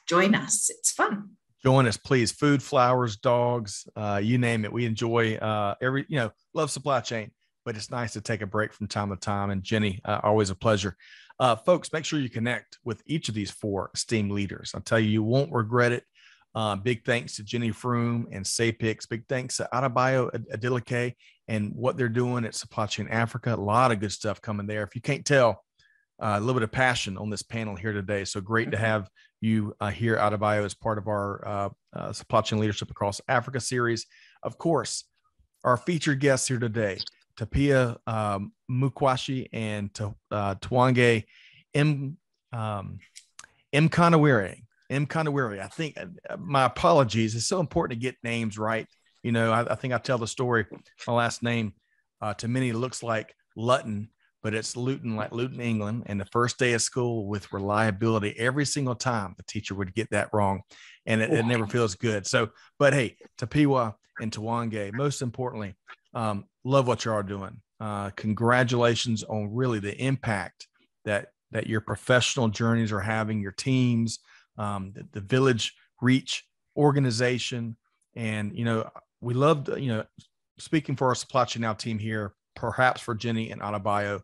join us. It's fun. Join us, please. Food, flowers, dogs, uh, you name it. We enjoy uh, every, you know, love supply chain, but it's nice to take a break from time to time. And Jenny, uh, always a pleasure. Uh, folks, make sure you connect with each of these four esteemed leaders. I'll tell you, you won't regret it. Uh, big thanks to Jenny Froome and SAPICS. Big thanks to Adebayo Adeleke and what they're doing at Supply Chain Africa. A lot of good stuff coming there. If you can't tell, uh, a little bit of passion on this panel here today. So great to mm-hmm. have you uh, here Adebayo as part of our uh, uh, supply chain leadership across Africa series. Of course, our featured guests here today, Tapia um, Mukwashi and uh, Tiwonge M. Um, M. Kanawere. M. Kanawere. I think my apologies. It's so important to get names right. You know, I, I think I tell the story. My last name uh, to many looks like Lutton, but it's Luton, like Luton, England. And the first day of school with reliability, every single time the teacher would get that wrong. And it, it never feels good. So, but hey, Tapiwa and Tiwonge, most importantly, um, love what you are doing. Uh, congratulations on really the impact that that your professional journeys are having, your teams, um, the, the village reach organization. And, you know, we loved, you know, speaking for our supply chain now team here, perhaps for Jenny and Adebayo,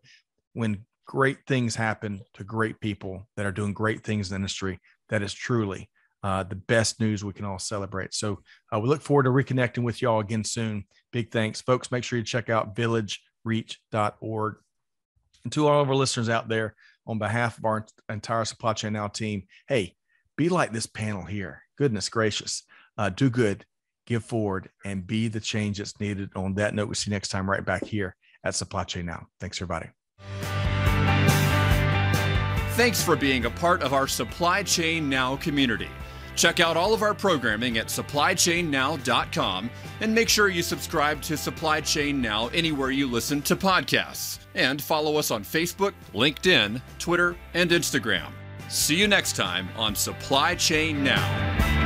when great things happen to great people that are doing great things in the industry, that is truly uh, the best news we can all celebrate. So uh, we look forward to reconnecting with y'all again soon. Big thanks, folks. Make sure you check out villagereach.org. And to all of our listeners out there, on behalf of our entire Supply Chain Now team, hey, be like this panel here. Goodness gracious. Uh, do good, give forward, and be the change that's needed. On that note, we'll see you next time right back here at Supply Chain Now. Thanks, everybody. Thanks for being a part of our Supply Chain Now community. Check out all of our programming at supplychainnow.com and make sure you subscribe to Supply Chain Now anywhere you listen to podcasts. And follow us on Facebook, LinkedIn, Twitter, and Instagram. See you next time on Supply Chain Now.